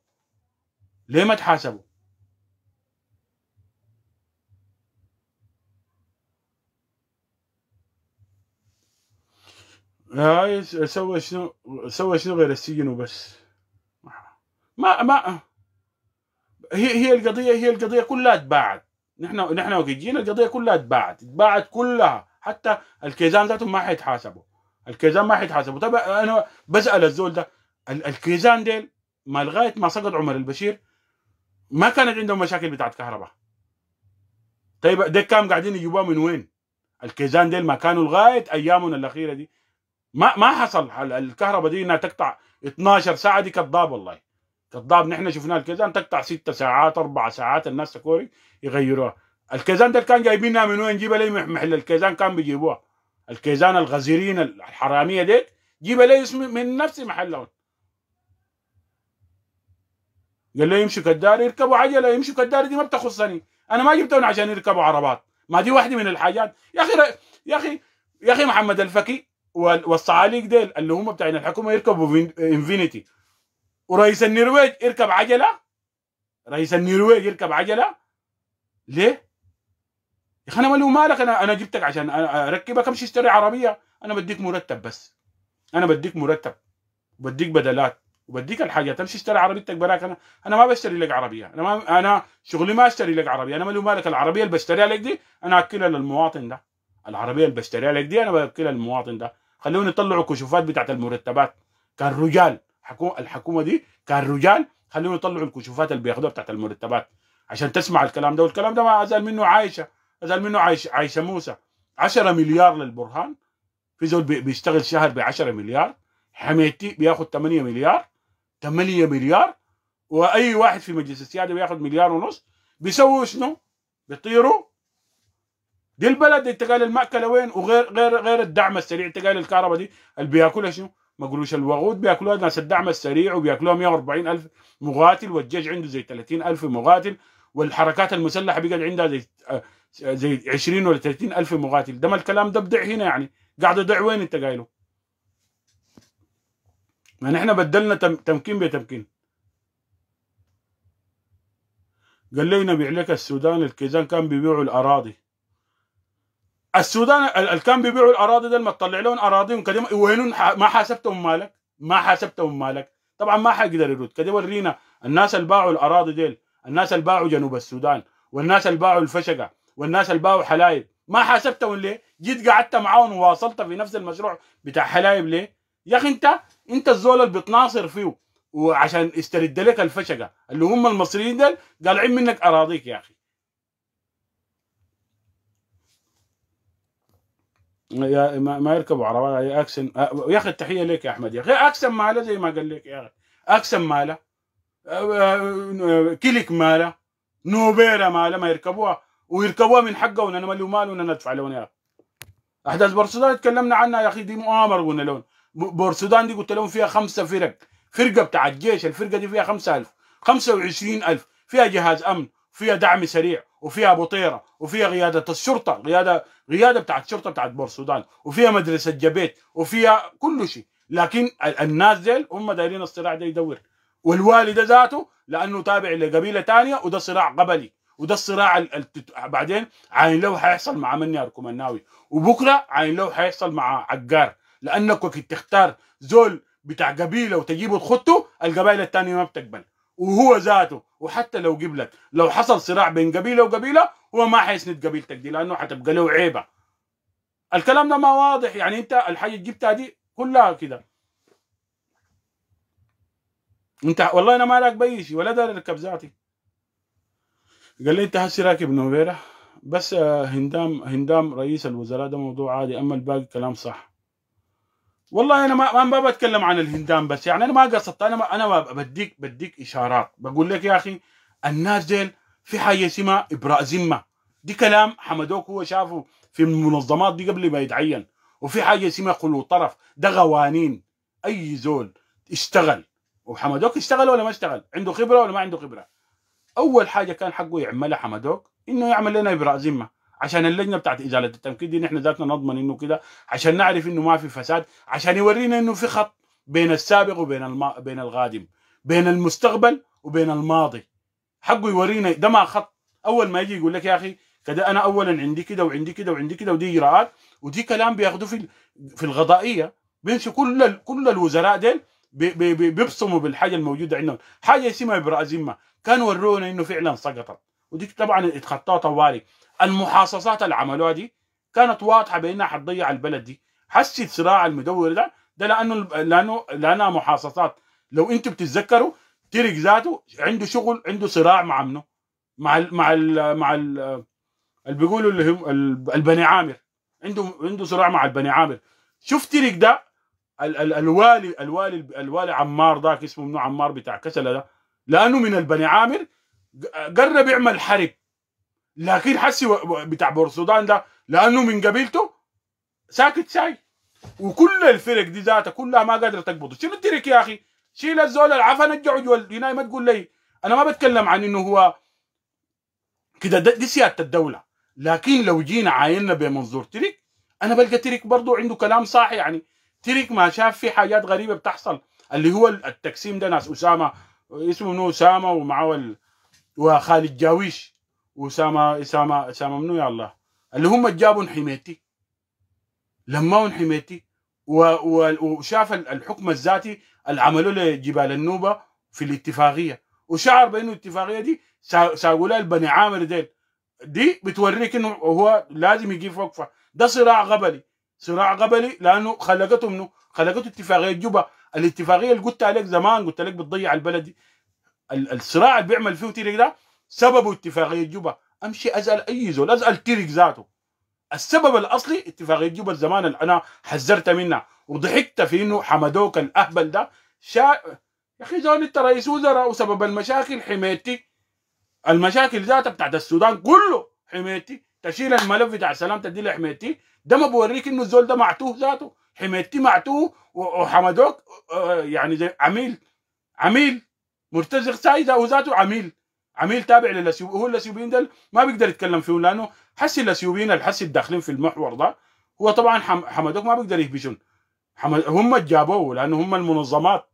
Speaker 1: ليه ما تحاسبوا؟ هاي سوى شنو سوى شنو غير السجن وبس. ما ما هي هي القضية هي القضية كلها اتباعت نحن نحن وقت جينا القضية كلها اتباعت اتباعت كلها. حتى الكيزان ذاتهم ما حيتحاسبوا. الكيزان ما حيتحاسبوا. طب أنا بسأل الزول ده الكيزان ديل ما لغايه ما سقط عمر البشير ما كانت عندهم مشاكل بتاعت كهرباء. طيب ده كام قاعدين يجيبوها من وين؟ الكيزان ديل ما كانوا لغاية ايامنا الأخيرة دي. ما ما حصل. الكهرباء دي إنها تقطع 12 ساعة؟ دي كذاب والله. كذاب. نحن شفنا الكيزان تقطع 6 ساعات 4 ساعات الناس تكوري يغيروها. الكيزان ده كان جايبينها من وين؟ جيبها لي محل الكيزان كان بيجيبوها. الكيزان الغزيرين الحرامية ديك جيبها لي اسم من نفس محلهم. قال لي يمشوا كدار يركبوا عجلة يمشوا كدار دي ما بتخصني. أنا ما جبتهم عشان يركبوا عربات. ما دي واحدة من الحاجات. يا أخي يا أخي يا أخي محمد الفكي والصعاليق ديل اللي هم بتاعين الحكومة يركبوا Infiniti. ورئيس النرويج يركب عجلة؟ رئيس النرويج يركب عجلة؟ ليه؟ يا أخي أنا مالي مالك أنا أنا جبتك عشان أركبك. أمشي اشتري عربية. أنا بديك مرتب بس. أنا بديك مرتب. بديك بدلات. وبديك الحاجات تمشي اشتري عربيتك براك. أنا أنا ما بشتري لك عربية. أنا ما أنا شغلي ما أشتري لك عربية. أنا مالي مالك العربية اللي بشتريها لك دي أنا أكلها للمواطن ده. العربية اللي بشتريها لك دي أنا بأكلها للمواطن ده. خلوني يطلعوا كشوفات بتاعت المرتبات. كان رجال الحكومة دي كان رجال خلوني يطلعوا الكشوفات اللي بياخذوها بتاعت المرتبات. عشان تسمع الكلام ده والكلام ده ما ازال منه عايشة. ازال منه عايش عايشة موسى؟ 10 مليار للبرهان. في زول بيشتغل شهر ب 10 مليار. حميتي بياخذ 8 مليار. 8 مليار. وأي واحد في مجلس السيادة بياخذ مليار ونص. بيسووا شنو؟ بيطيروا. دي البلد انت قال المأكلة وين؟ وغير غير غير الدعم السريع. انت قال الكهرباء دي. اللي بياكلها شنو؟ مقروش الوقود بياكلوها ناس الدعم السريع. وبياكلوها 140 ألف مقاتل. والجيش عنده زي 30 ألف مقاتل. والحركات المسلحة بقت عندها زي زي 20 ولا 30 ألف مقاتل. ده ما الكلام ده بدع هنا يعني. قاعد يضع وين انت قايله؟ ما نحن بدلنا تمكين بتمكين. قال لي نبيع لك السودان الكيزان كان بيبيعوا الأراضي. السودان اللي كان بيبيعوا الأراضي دي ما تطلع لهم اراضيهم كده وين ما حاسبتهم مالك؟ ما حاسبتهم مالك. طبعا ما حيقدر يرد. كده ورينا الناس اللي باعوا الأراضي ديل. الناس اللي باعوا جنوب السودان. والناس اللي باعوا الفشقة. والناس اللي باعوا حلايب. ما حاسبتهم ليه؟ جيت قعدت معاهم وواصلت في نفس المشروع بتاع حلايب ليه؟ يا أخي انت انت الزول اللي بتناصر فيه وعشان يسترد لك الفشقة اللي هم المصريين دول قالعين منك أراضيك يا أخي. يا ما, يركبوا عربات Accent يا أخي التحية لك يا أحمد يا أخي. Accent ماله زي ما قال لك يا أخي. Accent ماله. Click ماله. Nubira ماله ما يركبوها. ويركبوها من حقهم. أنا مالي ومالهم أنا ادفع لهم يا أخي. أحداث بورسودان تكلمنا عنها يا أخي دي مؤامره قلنا لهم. بورسودان دي قلت لهم فيها خمسة فرق. فرقة بتاع الجيش الفرقة دي فيها 5000 25000 فيها جهاز أمن فيها دعم سريع وفيها بطيرة وفيها قيادة الشرطة قياده قيادة بتاعت الشرطه بتاعت بورسودان وفيها مدرسة جبيت وفيها كل شيء. لكن الناس ديل هم دايرين الصراع ده يدور. والوالده ذاته لأنه تابع لقبيلة ثانية وده صراع قبلي. وده الصراع بعدين عاين له حيحصل مع مني اركمناوي وبكرة عاين له حيحصل مع عقار. لأنك وقت تختار زول بتاع قبيلة وتجيبه تخطه القبائل الثانية ما بتقبل. وهو ذاته وحتى لو قبلك لو حصل صراع بين قبيلة وقبيلة هو ما حيسند قبيلتك دي لأنه حتبقى له عيبة. الكلام ده ما واضح. يعني أنت الحاجة جبتها دي كلها كده. أنت والله أنا ما لك بأي شيء ولا داري أركب ذاتي. قال لي أنت هسي راكب نوفيرا بس آه، هندام هندام رئيس الوزراء ده موضوع عادي أما الباقي كلام صح. والله أنا ما ما بتكلم عن الهندام بس يعني أنا ما قصدت أنا ما أنا ما بديك بديك إشارات. بقول لك يا أخي الناس ديل في حاجة اسمها إبراء ذمه دي كلام حمدوك هو شافه في المنظمات دي قبل ما يتعين. وفي حاجة اسمها خلو طرف. ده قوانين أي زول اشتغل. وحمدوك اشتغل ولا ما اشتغل؟ عنده خبرة ولا ما عنده خبرة؟ أول حاجة كان حقه يعملها حمدوك إنه يعمل لنا ابراء ذمه عشان اللجنة بتاعت إزالة التنكيد دي نحن ذاتنا نضمن إنه كده عشان نعرف إنه ما في فساد عشان يورينا إنه في خط بين السابق وبين الما... بين القادم بين المستقبل وبين الماضي. حقه يورينا ده ما خط أول ما يجي يقول لك يا أخي كده أنا اولا عندي كده وعندي كده وعندي كده ودي إجراءات ودي كلام بياخذوه في في القضائية بيمشي كل ال... كل الوزراء ديل بي... بي... بي... بيبصموا بالحاجة الموجودة عندهم. حاجة اسمها ابراء ذمه كانوا ورونا إنه فعلا سقطت. ودي طبعا اتخطاها طوالي المحاصصات اللي عملوها دي كانت واضحة بأنها حتضيع البلد دي. حسي الصراع المدور ده. ده لأنه لأنه لأنها محاصصات. لو أنتم بتتذكروا ترك ذاته عنده شغل عنده صراع مع منه مع ال مع ال مع ال اللي بيقولوا اللي هم ال- البني عامر. عنده عنده صراع مع البني عامر. شوف تيرك ده ال ال الوالي الوالي الوالي عمار ذاك اسمه منو عمار بتاع كسله ده لأنه من البني عامر قرب يعمل حرب. لكن حسي بتاع بورسودان ده لأنه من قبيلته ساكت ساي وكل الفرق دي ذاتها كلها ما قادرة تقبضه. شنو الترك يا أخي؟ شيل الزول العفن الجعج والهناي ما تقول لي. أنا ما بتكلم عن إنه هو كده. ده- دي سيادة الدولة. لكن لو جينا عاينا بمنظور ترك أنا بلقى ترك برضه عنده كلام صح يعني. ترك ما شاف في حاجات غريبة بتحصل. اللي هو التقسيم ده ناس أسامة اسمه منو؟ أسامة ومعه ال... وخالد جاويش. وأسامة أسامة أسامة منو يا الله؟ اللي هم جابوا حميتي. لماون حميتي. و... و... وشاف ال- الحكم الذاتي اللي عملوه لجبال النوبة في الاتفاقية. وشعر بأنه الاتفاقية دي سا- ساقوا لها البني عامر ديل. دي بتوريك إنه هو لازم يجيب وقفة. ده صراع قبلي صراع قبلي لأنه خلقته منه خلقته اتفاقية جوبا. الاتفاقية اللي قلت عليك زمان قلت لك بتضيع البلد الصراع اللي بيعمل فيه تيرك ده سببه اتفاقية جوبا. أمشي أسأل أي زول أسأل تيرك ذاته. السبب الأصلي اتفاقية جوبا الزمان اللي أنا حذرت منها وضحكت في إنه حمدوك الأهبل ده شا يا أخي زول أنت رئيس وزراء وسبب المشاكل حميتي. المشاكل ذاتها بتاعت السودان كله حميتي. تشيل الملف بتاع السلام تدي له حميتي. ده ما بوريك إنه الزول ده معتوه ذاته حميتي معتوه وحمدوك آه، يعني زي عميل عميل مرتزق سايده وذاته عميل عميل تابع للاسيوب هو الأسيوبيين ده ما بيقدر يتكلم فيهم لأنه حسي الأسيوبيين الحسي الداخلين في المحور ده هو طبعا حم- حمدوك ما بيقدر يهبشون. هم اللي جابوه لأنه هم المنظمات.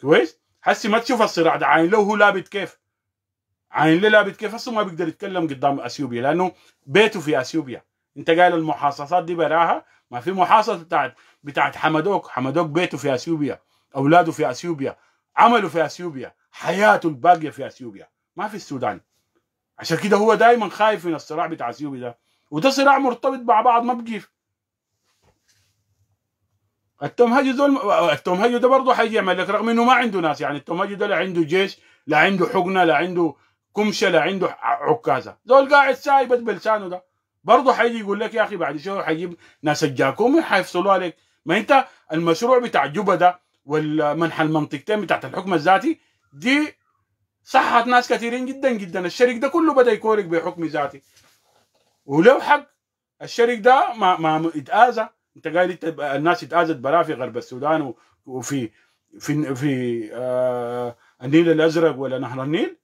Speaker 1: كويس؟ حسي ما تشوف الصراع ده عاين له هو لابد كيف. عاين له لابد كيف أصلا ما بيقدر يتكلم قدام اثيوبيا لأنه بيته في اثيوبيا انت قايل المحاصصات دي براها؟ ما في محاصصة بتاعت بتاعت حمدوك حمدوك بيته في أثيوبيا أولاده في أثيوبيا عمله في أثيوبيا حياته الباقية في أثيوبيا. ما في السودان. عشان كده هو دائما خايف من الصراع بتاع أثيوبيا ده. وده صراع مرتبط مع بعض ما بقيف التوم هاجي دول التوم هاجي ده برضه حيجي يعمل لك رغم إنه ما عنده ناس يعني. التوم هاجي ده لا عنده جيش لا عنده حقنة لا عنده كمشة لا عنده عكازة. دول قاعد سايبت بلسانه ده. برضه حيجي يقول لك يا أخي بعد شوية حيجيب ناس الجاكومي حيفصلوا عليك. ما أنت المشروع بتاع جوبا ده والمنح المنطقتين بتاعت الحكم الذاتي دي صحت ناس كثيرين جدا جدا. الشريك ده كله بدأ يكورك بحكم ذاتي. ولو حق الشريك ده ما ما اتاذى أنت قايل الناس اتاذت برا في غرب السودان وفي في في آه النيل الأزرق ولا نهر النيل.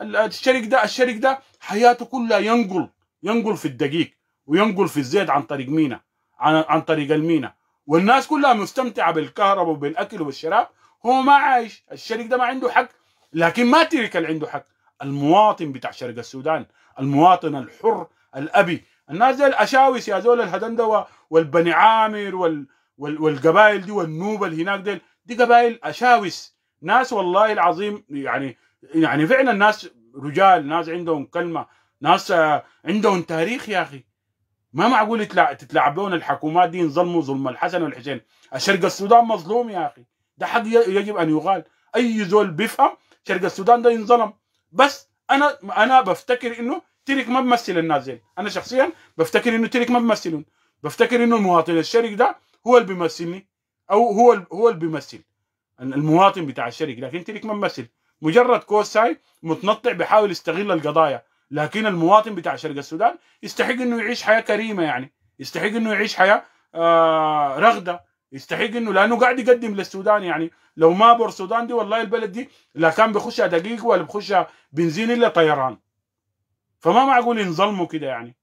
Speaker 1: ال- الشريك ده الشريك ده حياته كلها ينقل. ينقل في الدقيق وينقل في الزيت عن طريق مينا عن, عن طريق المينا. والناس كلها مستمتعة بالكهرباء وبالأكل والشراب. هو ما عايش الشريك ده ما عنده حق لكن ما ترك اللي عنده حق. المواطن بتاع شرق السودان المواطن الحر الأبي. الناس دي الاشاوس يا زول الهدندوه والبني عامر وال والقبائل دي والنوبه اللي هناك دي دي قبائل أشاوس. ناس والله العظيم يعني يعني فعلا ناس رجال ناس عندهم كلمة. ناس عندهم تاريخ يا أخي. ما معقول تتلاعبون الحكومات دي ينظلموا ظلم الحسن والحسين. الشرق السودان مظلوم يا أخي. ده حق يجب أن يقال أي زول بيفهم شرق السودان ده ينظلم. بس أنا أنا بفتكر إنه ترك ما بمثل الناس دي أنا شخصيا بفتكر إنه ترك ما بمثلون بفتكر إنه المواطن الشرق ده هو اللي بيمثلني. أو هو هو اللي بيمثل. المواطن بتاع الشرق. لكن ترك ما بمثل. مجرد كوساي متنطع بيحاول يستغل القضايا. لكن المواطن بتاع شرق السودان يستحق إنه يعيش حياة كريمة يعني. يستحق إنه يعيش حياة آه رغدة. يستحق إنه لأنه قاعد يقدم للسودان يعني. لو ما بور السودان دي والله البلد دي لا كان بيخشها دقيق ولا بيخشها بنزين إلا طيران. فما معقول ينظلموا كده يعني.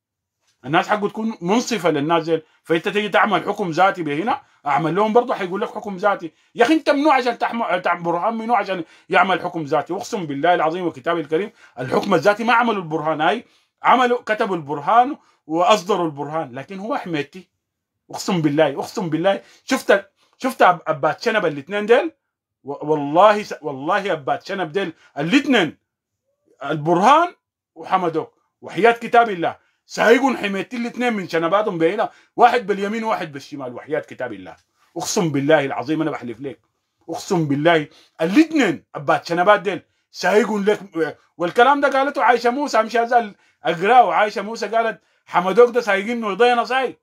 Speaker 1: الناس حقه تكون منصفة للناس فأنت تيجي تعمل حكم ذاتي بهنا أعمل لهم برضه حيقول لك حكم ذاتي. يا أخي أنت منو عشان تعمل برهان؟ منو عشان يعمل حكم ذاتي؟ أقسم بالله العظيم وكتابه الكريم الحكم الذاتي ما عملوا البرهان. هاي عملوا كتبوا البرهان وأصدروا البرهان لكن هو حميتي. أقسم بالله أقسم بالله. شفت شفت أبات شنب الاثنين ديل؟ والله والله أبات شنب ديل الاثنين البرهان وحمدوك. وحياة كتاب الله. سايقون حميتي الاثنين من شنباتهم بينا واحد باليمين وواحد بالشمال. وحياة كتاب الله. أقسم بالله العظيم أنا بحلف لك. أقسم بالله الاثنين أبات شنبات ديل سايقون لك. والكلام ده قالته عايشة موسى. مش هذا أقرأه. عايشة موسى قالت حمدوك ده سايقين يضينا ساي.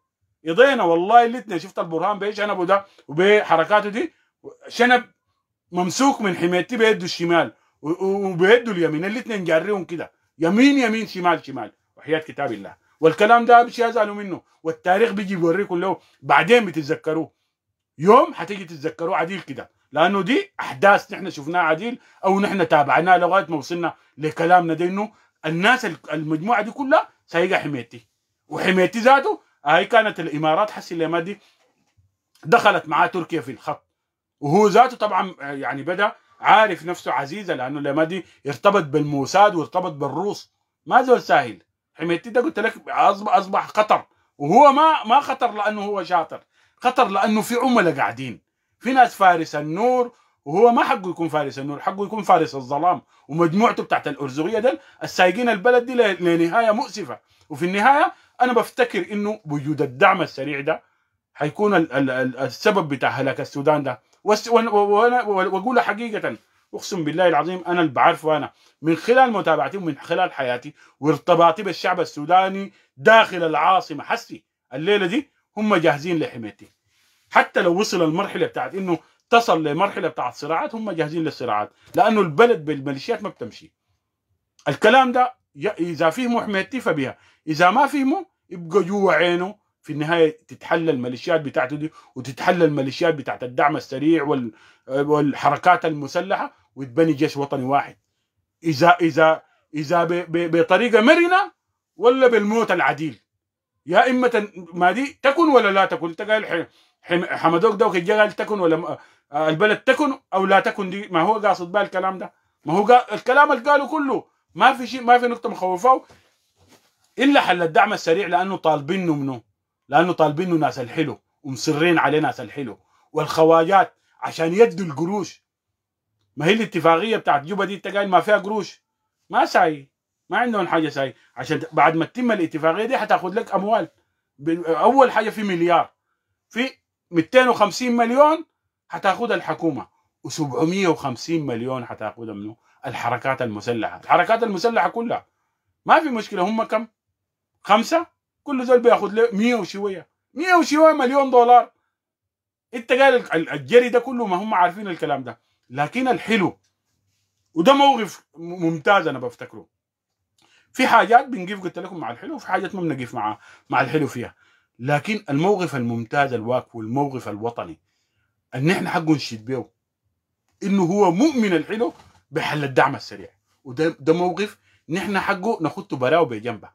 Speaker 1: يضينا والله الاثنين. شفت البرهان بشنبه ده وبحركاته دي؟ شنب ممسوك من حميتي بيده الشمال وبيده اليمين. الاثنين جاريهم كده. يمين يمين شمال شمال. وحياة كتاب الله. والكلام ده مش يزعلوا منه. والتاريخ بيجي بيوريكم له بعدين بتتذكروه يوم حتيجي تتذكروه عديل كده. لأنه دي أحداث نحن شفناها عديل أو نحن تابعناها لغاية ما وصلنا لكلامنا ده إنه الناس المجموعة دي كلها سايقة حميتي. وحميتي ذاته هاي كانت الإمارات حسي لما دي دخلت معاه تركيا في الخط. وهو ذاته طبعا يعني بدأ عارف نفسه عزيزة لأنه لما دي ارتبط بالموساد وارتبط بالروس. ما زول ساهل. حميتي ده قلت لك اصبح أصبح خطر وهو ما ما خطر لأنه هو شاطر. خطر لأنه في عملاء قاعدين. في ناس فارس النور وهو ما حقه يكون فارس النور حقه يكون فارس الظلام. ومجموعته بتاعت الأرزوغية دل السايقين البلد دي لنهاية مؤسفة. وفي النهاية أنا بفتكر إنه وجود الدعم السريع ده حيكون السبب بتاع هلاك السودان ده. واقولها حقيقة أقسم بالله العظيم أنا اللي بعرفه أنا. من خلال متابعتي ومن خلال حياتي وارتباطي بالشعب السوداني داخل العاصمة. حسي الليلة دي هم جاهزين لحمايتي حتى لو وصل المرحله بتاعت إنه تصل لمرحلة بتاعت صراعات هم جاهزين للصراعات. لأنه البلد بالميليشيات ما بتمشي. الكلام ده إذا فهموا حمايتي فبها إذا ما فهموا يبقى جوا عينه في النهاية تتحل الميليشيات بتاعته دي وتتحل الميليشيات بتاعت الدعم السريع والحركات المسلحة ويتبني جيش وطني واحد اذا اذا اذا بطريقه مرنه ولا بالموت العديل يا اما ما دي تكن ولا لا تكن انت قال حمدوك دوك قال تكن ولا البلد تكن أو لا تكن دي ما هو قاصد بها الكلام ده ما هو الكلام اللي قاله كله ما في شيء ما في نقطه مخوفه الا حل الدعم السريع لأنه طالبينه منه لأنه طالبينه ناس الحلو ومصرين عليه ناس الحلو والخواجات عشان يدوا القروش ما هي الاتفاقية بتاعت جوبا دي انت قايل ما فيها قروش. ما ساي. ما عندهم حاجة ساي. عشان بعد ما تتم الاتفاقية دي حتاخذ لك أموال. أول حاجة في مليار. في 250 مليون حتاخذها الحكومة. و750 مليون حتاخذها منه الحركات المسلحة. الحركات المسلحة كلها. ما في مشكلة. هم كم؟ خمسة؟ كل زول بياخذ له 100 وشوية. 100 وشوية مليون دولار. انت قال الجري ده كله ما هم عارفين الكلام ده. لكن الحلو. وده موقف ممتاز أنا بفتكره. في حاجات بنقف قلت لكم مع الحلو وفي حاجات ما بنقف مع مع الحلو فيها. لكن الموقف الممتاز الواقف والموقف الوطني إن إحنا حقه نشيد به إنه هو مؤمن الحلو بحل الدعم السريع. وده ده موقف نحن حقه نخطه براو بجنبه.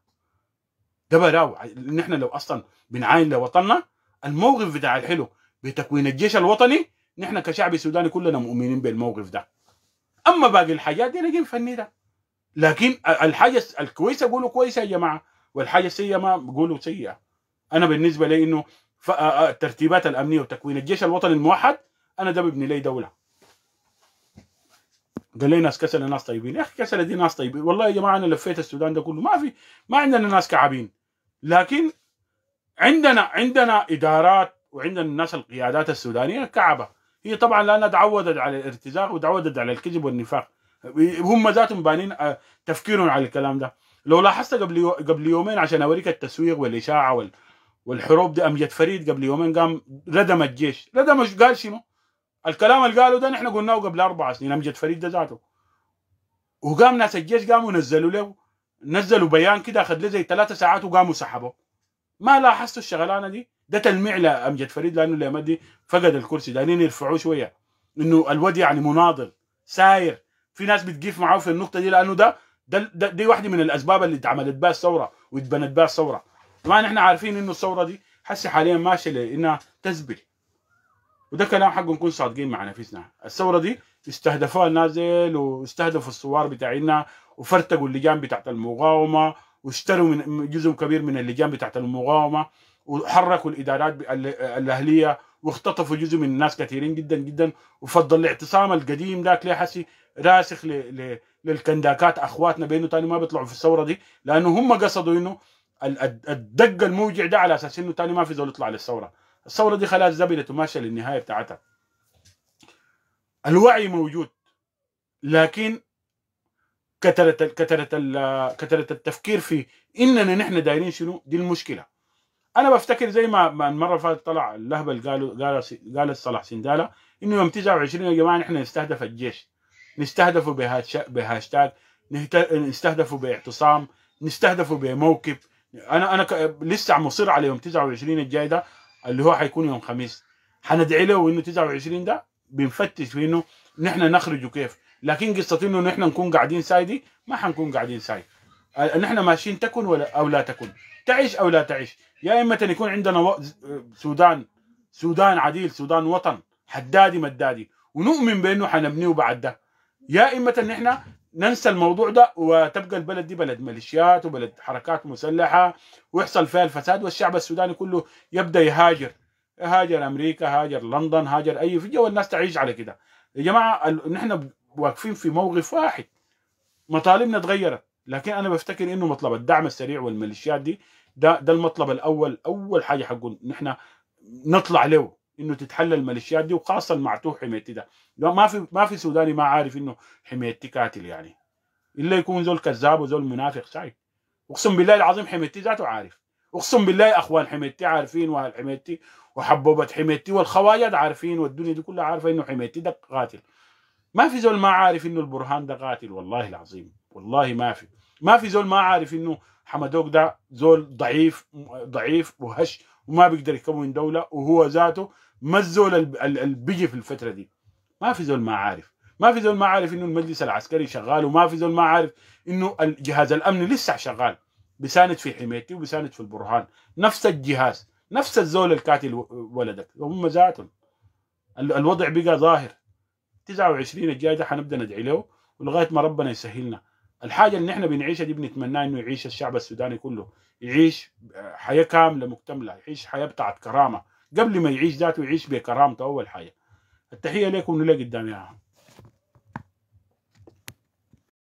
Speaker 1: ده براو. نحن لو أصلا بنعاين لوطننا الموقف بتاع الحلو بتكوين الجيش الوطني نحن كشعب سوداني كلنا مؤمنين بالموقف ده. أما باقي الحاجات دي نجي نفني ده. لكن الحاجة الكويسة قولوا كويسة يا جماعة والحاجة السيئة ما بقولوا سيئة. أنا بالنسبة لي إنه الترتيبات الأمنية وتكوين الجيش الوطني الموحد أنا ده ببني لي دولة. قال لي ناس كسلة ناس طيبين. يا أخي كسلة دي ناس طيبين. والله يا جماعة أنا لفيت السودان ده كله. ما في ما عندنا ناس كعبين. لكن عندنا عندنا إدارات وعندنا الناس القيادات السودانية كعبة. هي طبعا لانها تعودت على الارتزاق وتعودت على الكذب والنفاق. هم ذاتهم بانين آه، تفكيرهم على الكلام ده. لو لاحظت قبل. قبل يومين عشان أوريك التسويق والإشاعة وال... والحروب دي أمجد فريد قبل يومين قام ردم الجيش. ردم قال شنو؟ الكلام اللي قاله ده نحن قلناه قبل أربع سنين أمجد فريد ده ذاته. وقام ناس الجيش قاموا نزلوا له نزلوا بيان كده أخذ له زي ثلاثة ساعات وقاموا سحبوا ما لاحظتوا الشغلانة دي؟ ده تلميع لامجد فريد لأنه اليمن دي فقد الكرسي دايرين يرفعوه شوية. إنه الود يعني مناضل ساير. في ناس بتقيف معاه في النقطة دي لأنه ده ده, ده دي واحدة من الأسباب اللي اتعملت بها الثورة واتبنت بها الثورة. طبعا إحنا عارفين إنه الثورة دي حسي حاليا ماشية لإنها تزبل وده كلام حق نكون صادقين مع نفسنا الثورة دي استهدفوها النازل واستهدفوا الثوار بتاعنا وفرتقوا اللجان بتاعت المقاومة واشتروا من جزء كبير من اللجان بتاعت المقاومة. وحركوا الإدارات الأهلية واختطفوا جزء من الناس كثيرين جدا جدا وفضل الاعتصام القديم ذاك ليه حسي راسخ للكنداكات أخواتنا بينه تاني ما بيطلعوا في الثورة دي لأنه هم قصدوا إنه الدق الموجع ده على أساس إنه تاني ما في زول يطلع للثورة. الثورة دي خلاص زبلت وماشية للنهاية بتاعتها. الوعي موجود لكن كثرت كثرت كثرت التفكير في إننا نحن دايرين شنو؟ دي المشكلة. أنا بفتكر زي ما المرة اللي فاتت طلع اللهبه اللي قالوا قال قال صلاح سنداله إنه يوم 29 يا جماعة نحن نستهدف الجيش. نستهدفه بهاشتاج. نستهدفه باعتصام. نستهدفه بموكب. أنا أنا لسه مصر على يوم 29 الجاي ده اللي هو حيكون يوم خميس. حندعي له إنه 29 ده بنفتش في إنه نحن نخرج كيف. لكن قصة إنه نحن نكون قاعدين ساي دي ما حنكون قاعدين ساي. نحن ماشيين تكن ولا أو لا تكن. تعيش أو لا تعيش. يا إما يكون عندنا. سودان سودان عديل سودان وطن حدادي مدادي. ونؤمن بأنه حنبنيه بعد ده. يا إما ان إحنا ننسى الموضوع ده وتبقى البلد دي بلد ميليشيات وبلد حركات مسلحة ويحصل فيها الفساد والشعب السوداني كله يبدأ يهاجر. هاجر أمريكا هاجر لندن هاجر أي فيجا والناس تعيش على كده. يا جماعة نحن واقفين في موقف واحد. مطالبنا تغيرت. لكن أنا بفتكر إنه مطلب الدعم السريع والميليشيات دي ده ده المطلب الأول أول حاجة حقول نحن نطلع له إنه تتحل الميليشيات دي وخاصة المعتوه حميتي ده. ما في ما في سوداني ما عارف إنه حميتي قاتل يعني. إلا يكون زول كذاب وزول منافق شايف؟ أقسم بالله العظيم حميتي ذاته عارف. أقسم بالله أخوان حميتي عارفين وأهل حميتي وحبوبة حميتي والخواجات عارفين والدنيا دي كلها عارفة إنه حميتي ده قاتل. ما في زول ما عارف إنه البرهان ده قاتل والله العظيم والله ما في. ما في زول ما عارف إنه حمدوك ده زول ضعيف ضعيف وهش وما بيقدر يكون دولة وهو ذاته ما الزول اللي بيجي في الفترة دي. ما في زول ما عارف. ما في زول ما عارف إنه المجلس العسكري شغال وما في زول ما عارف إنه الجهاز الامني لسه شغال. بيساند في حمايتي وبيساند في البرهان. نفس الجهاز نفس الزول الكاتل ولدك. هم ذاتهم. الوضع بقى ظاهر. 29 الجاي ده حنبدأ ندعي له ولغاية ما ربنا يسهلنا. الحاجة اللي إحنا بنعيشها دي بنتمنى إنه يعيش الشعب السوداني كله. يعيش حياة كاملة مكتملة يعيش حياة بتاعت كرامة قبل ما يعيش ذاته يعيش بكرامته أول حاجة التحية لكم ولله قدام يا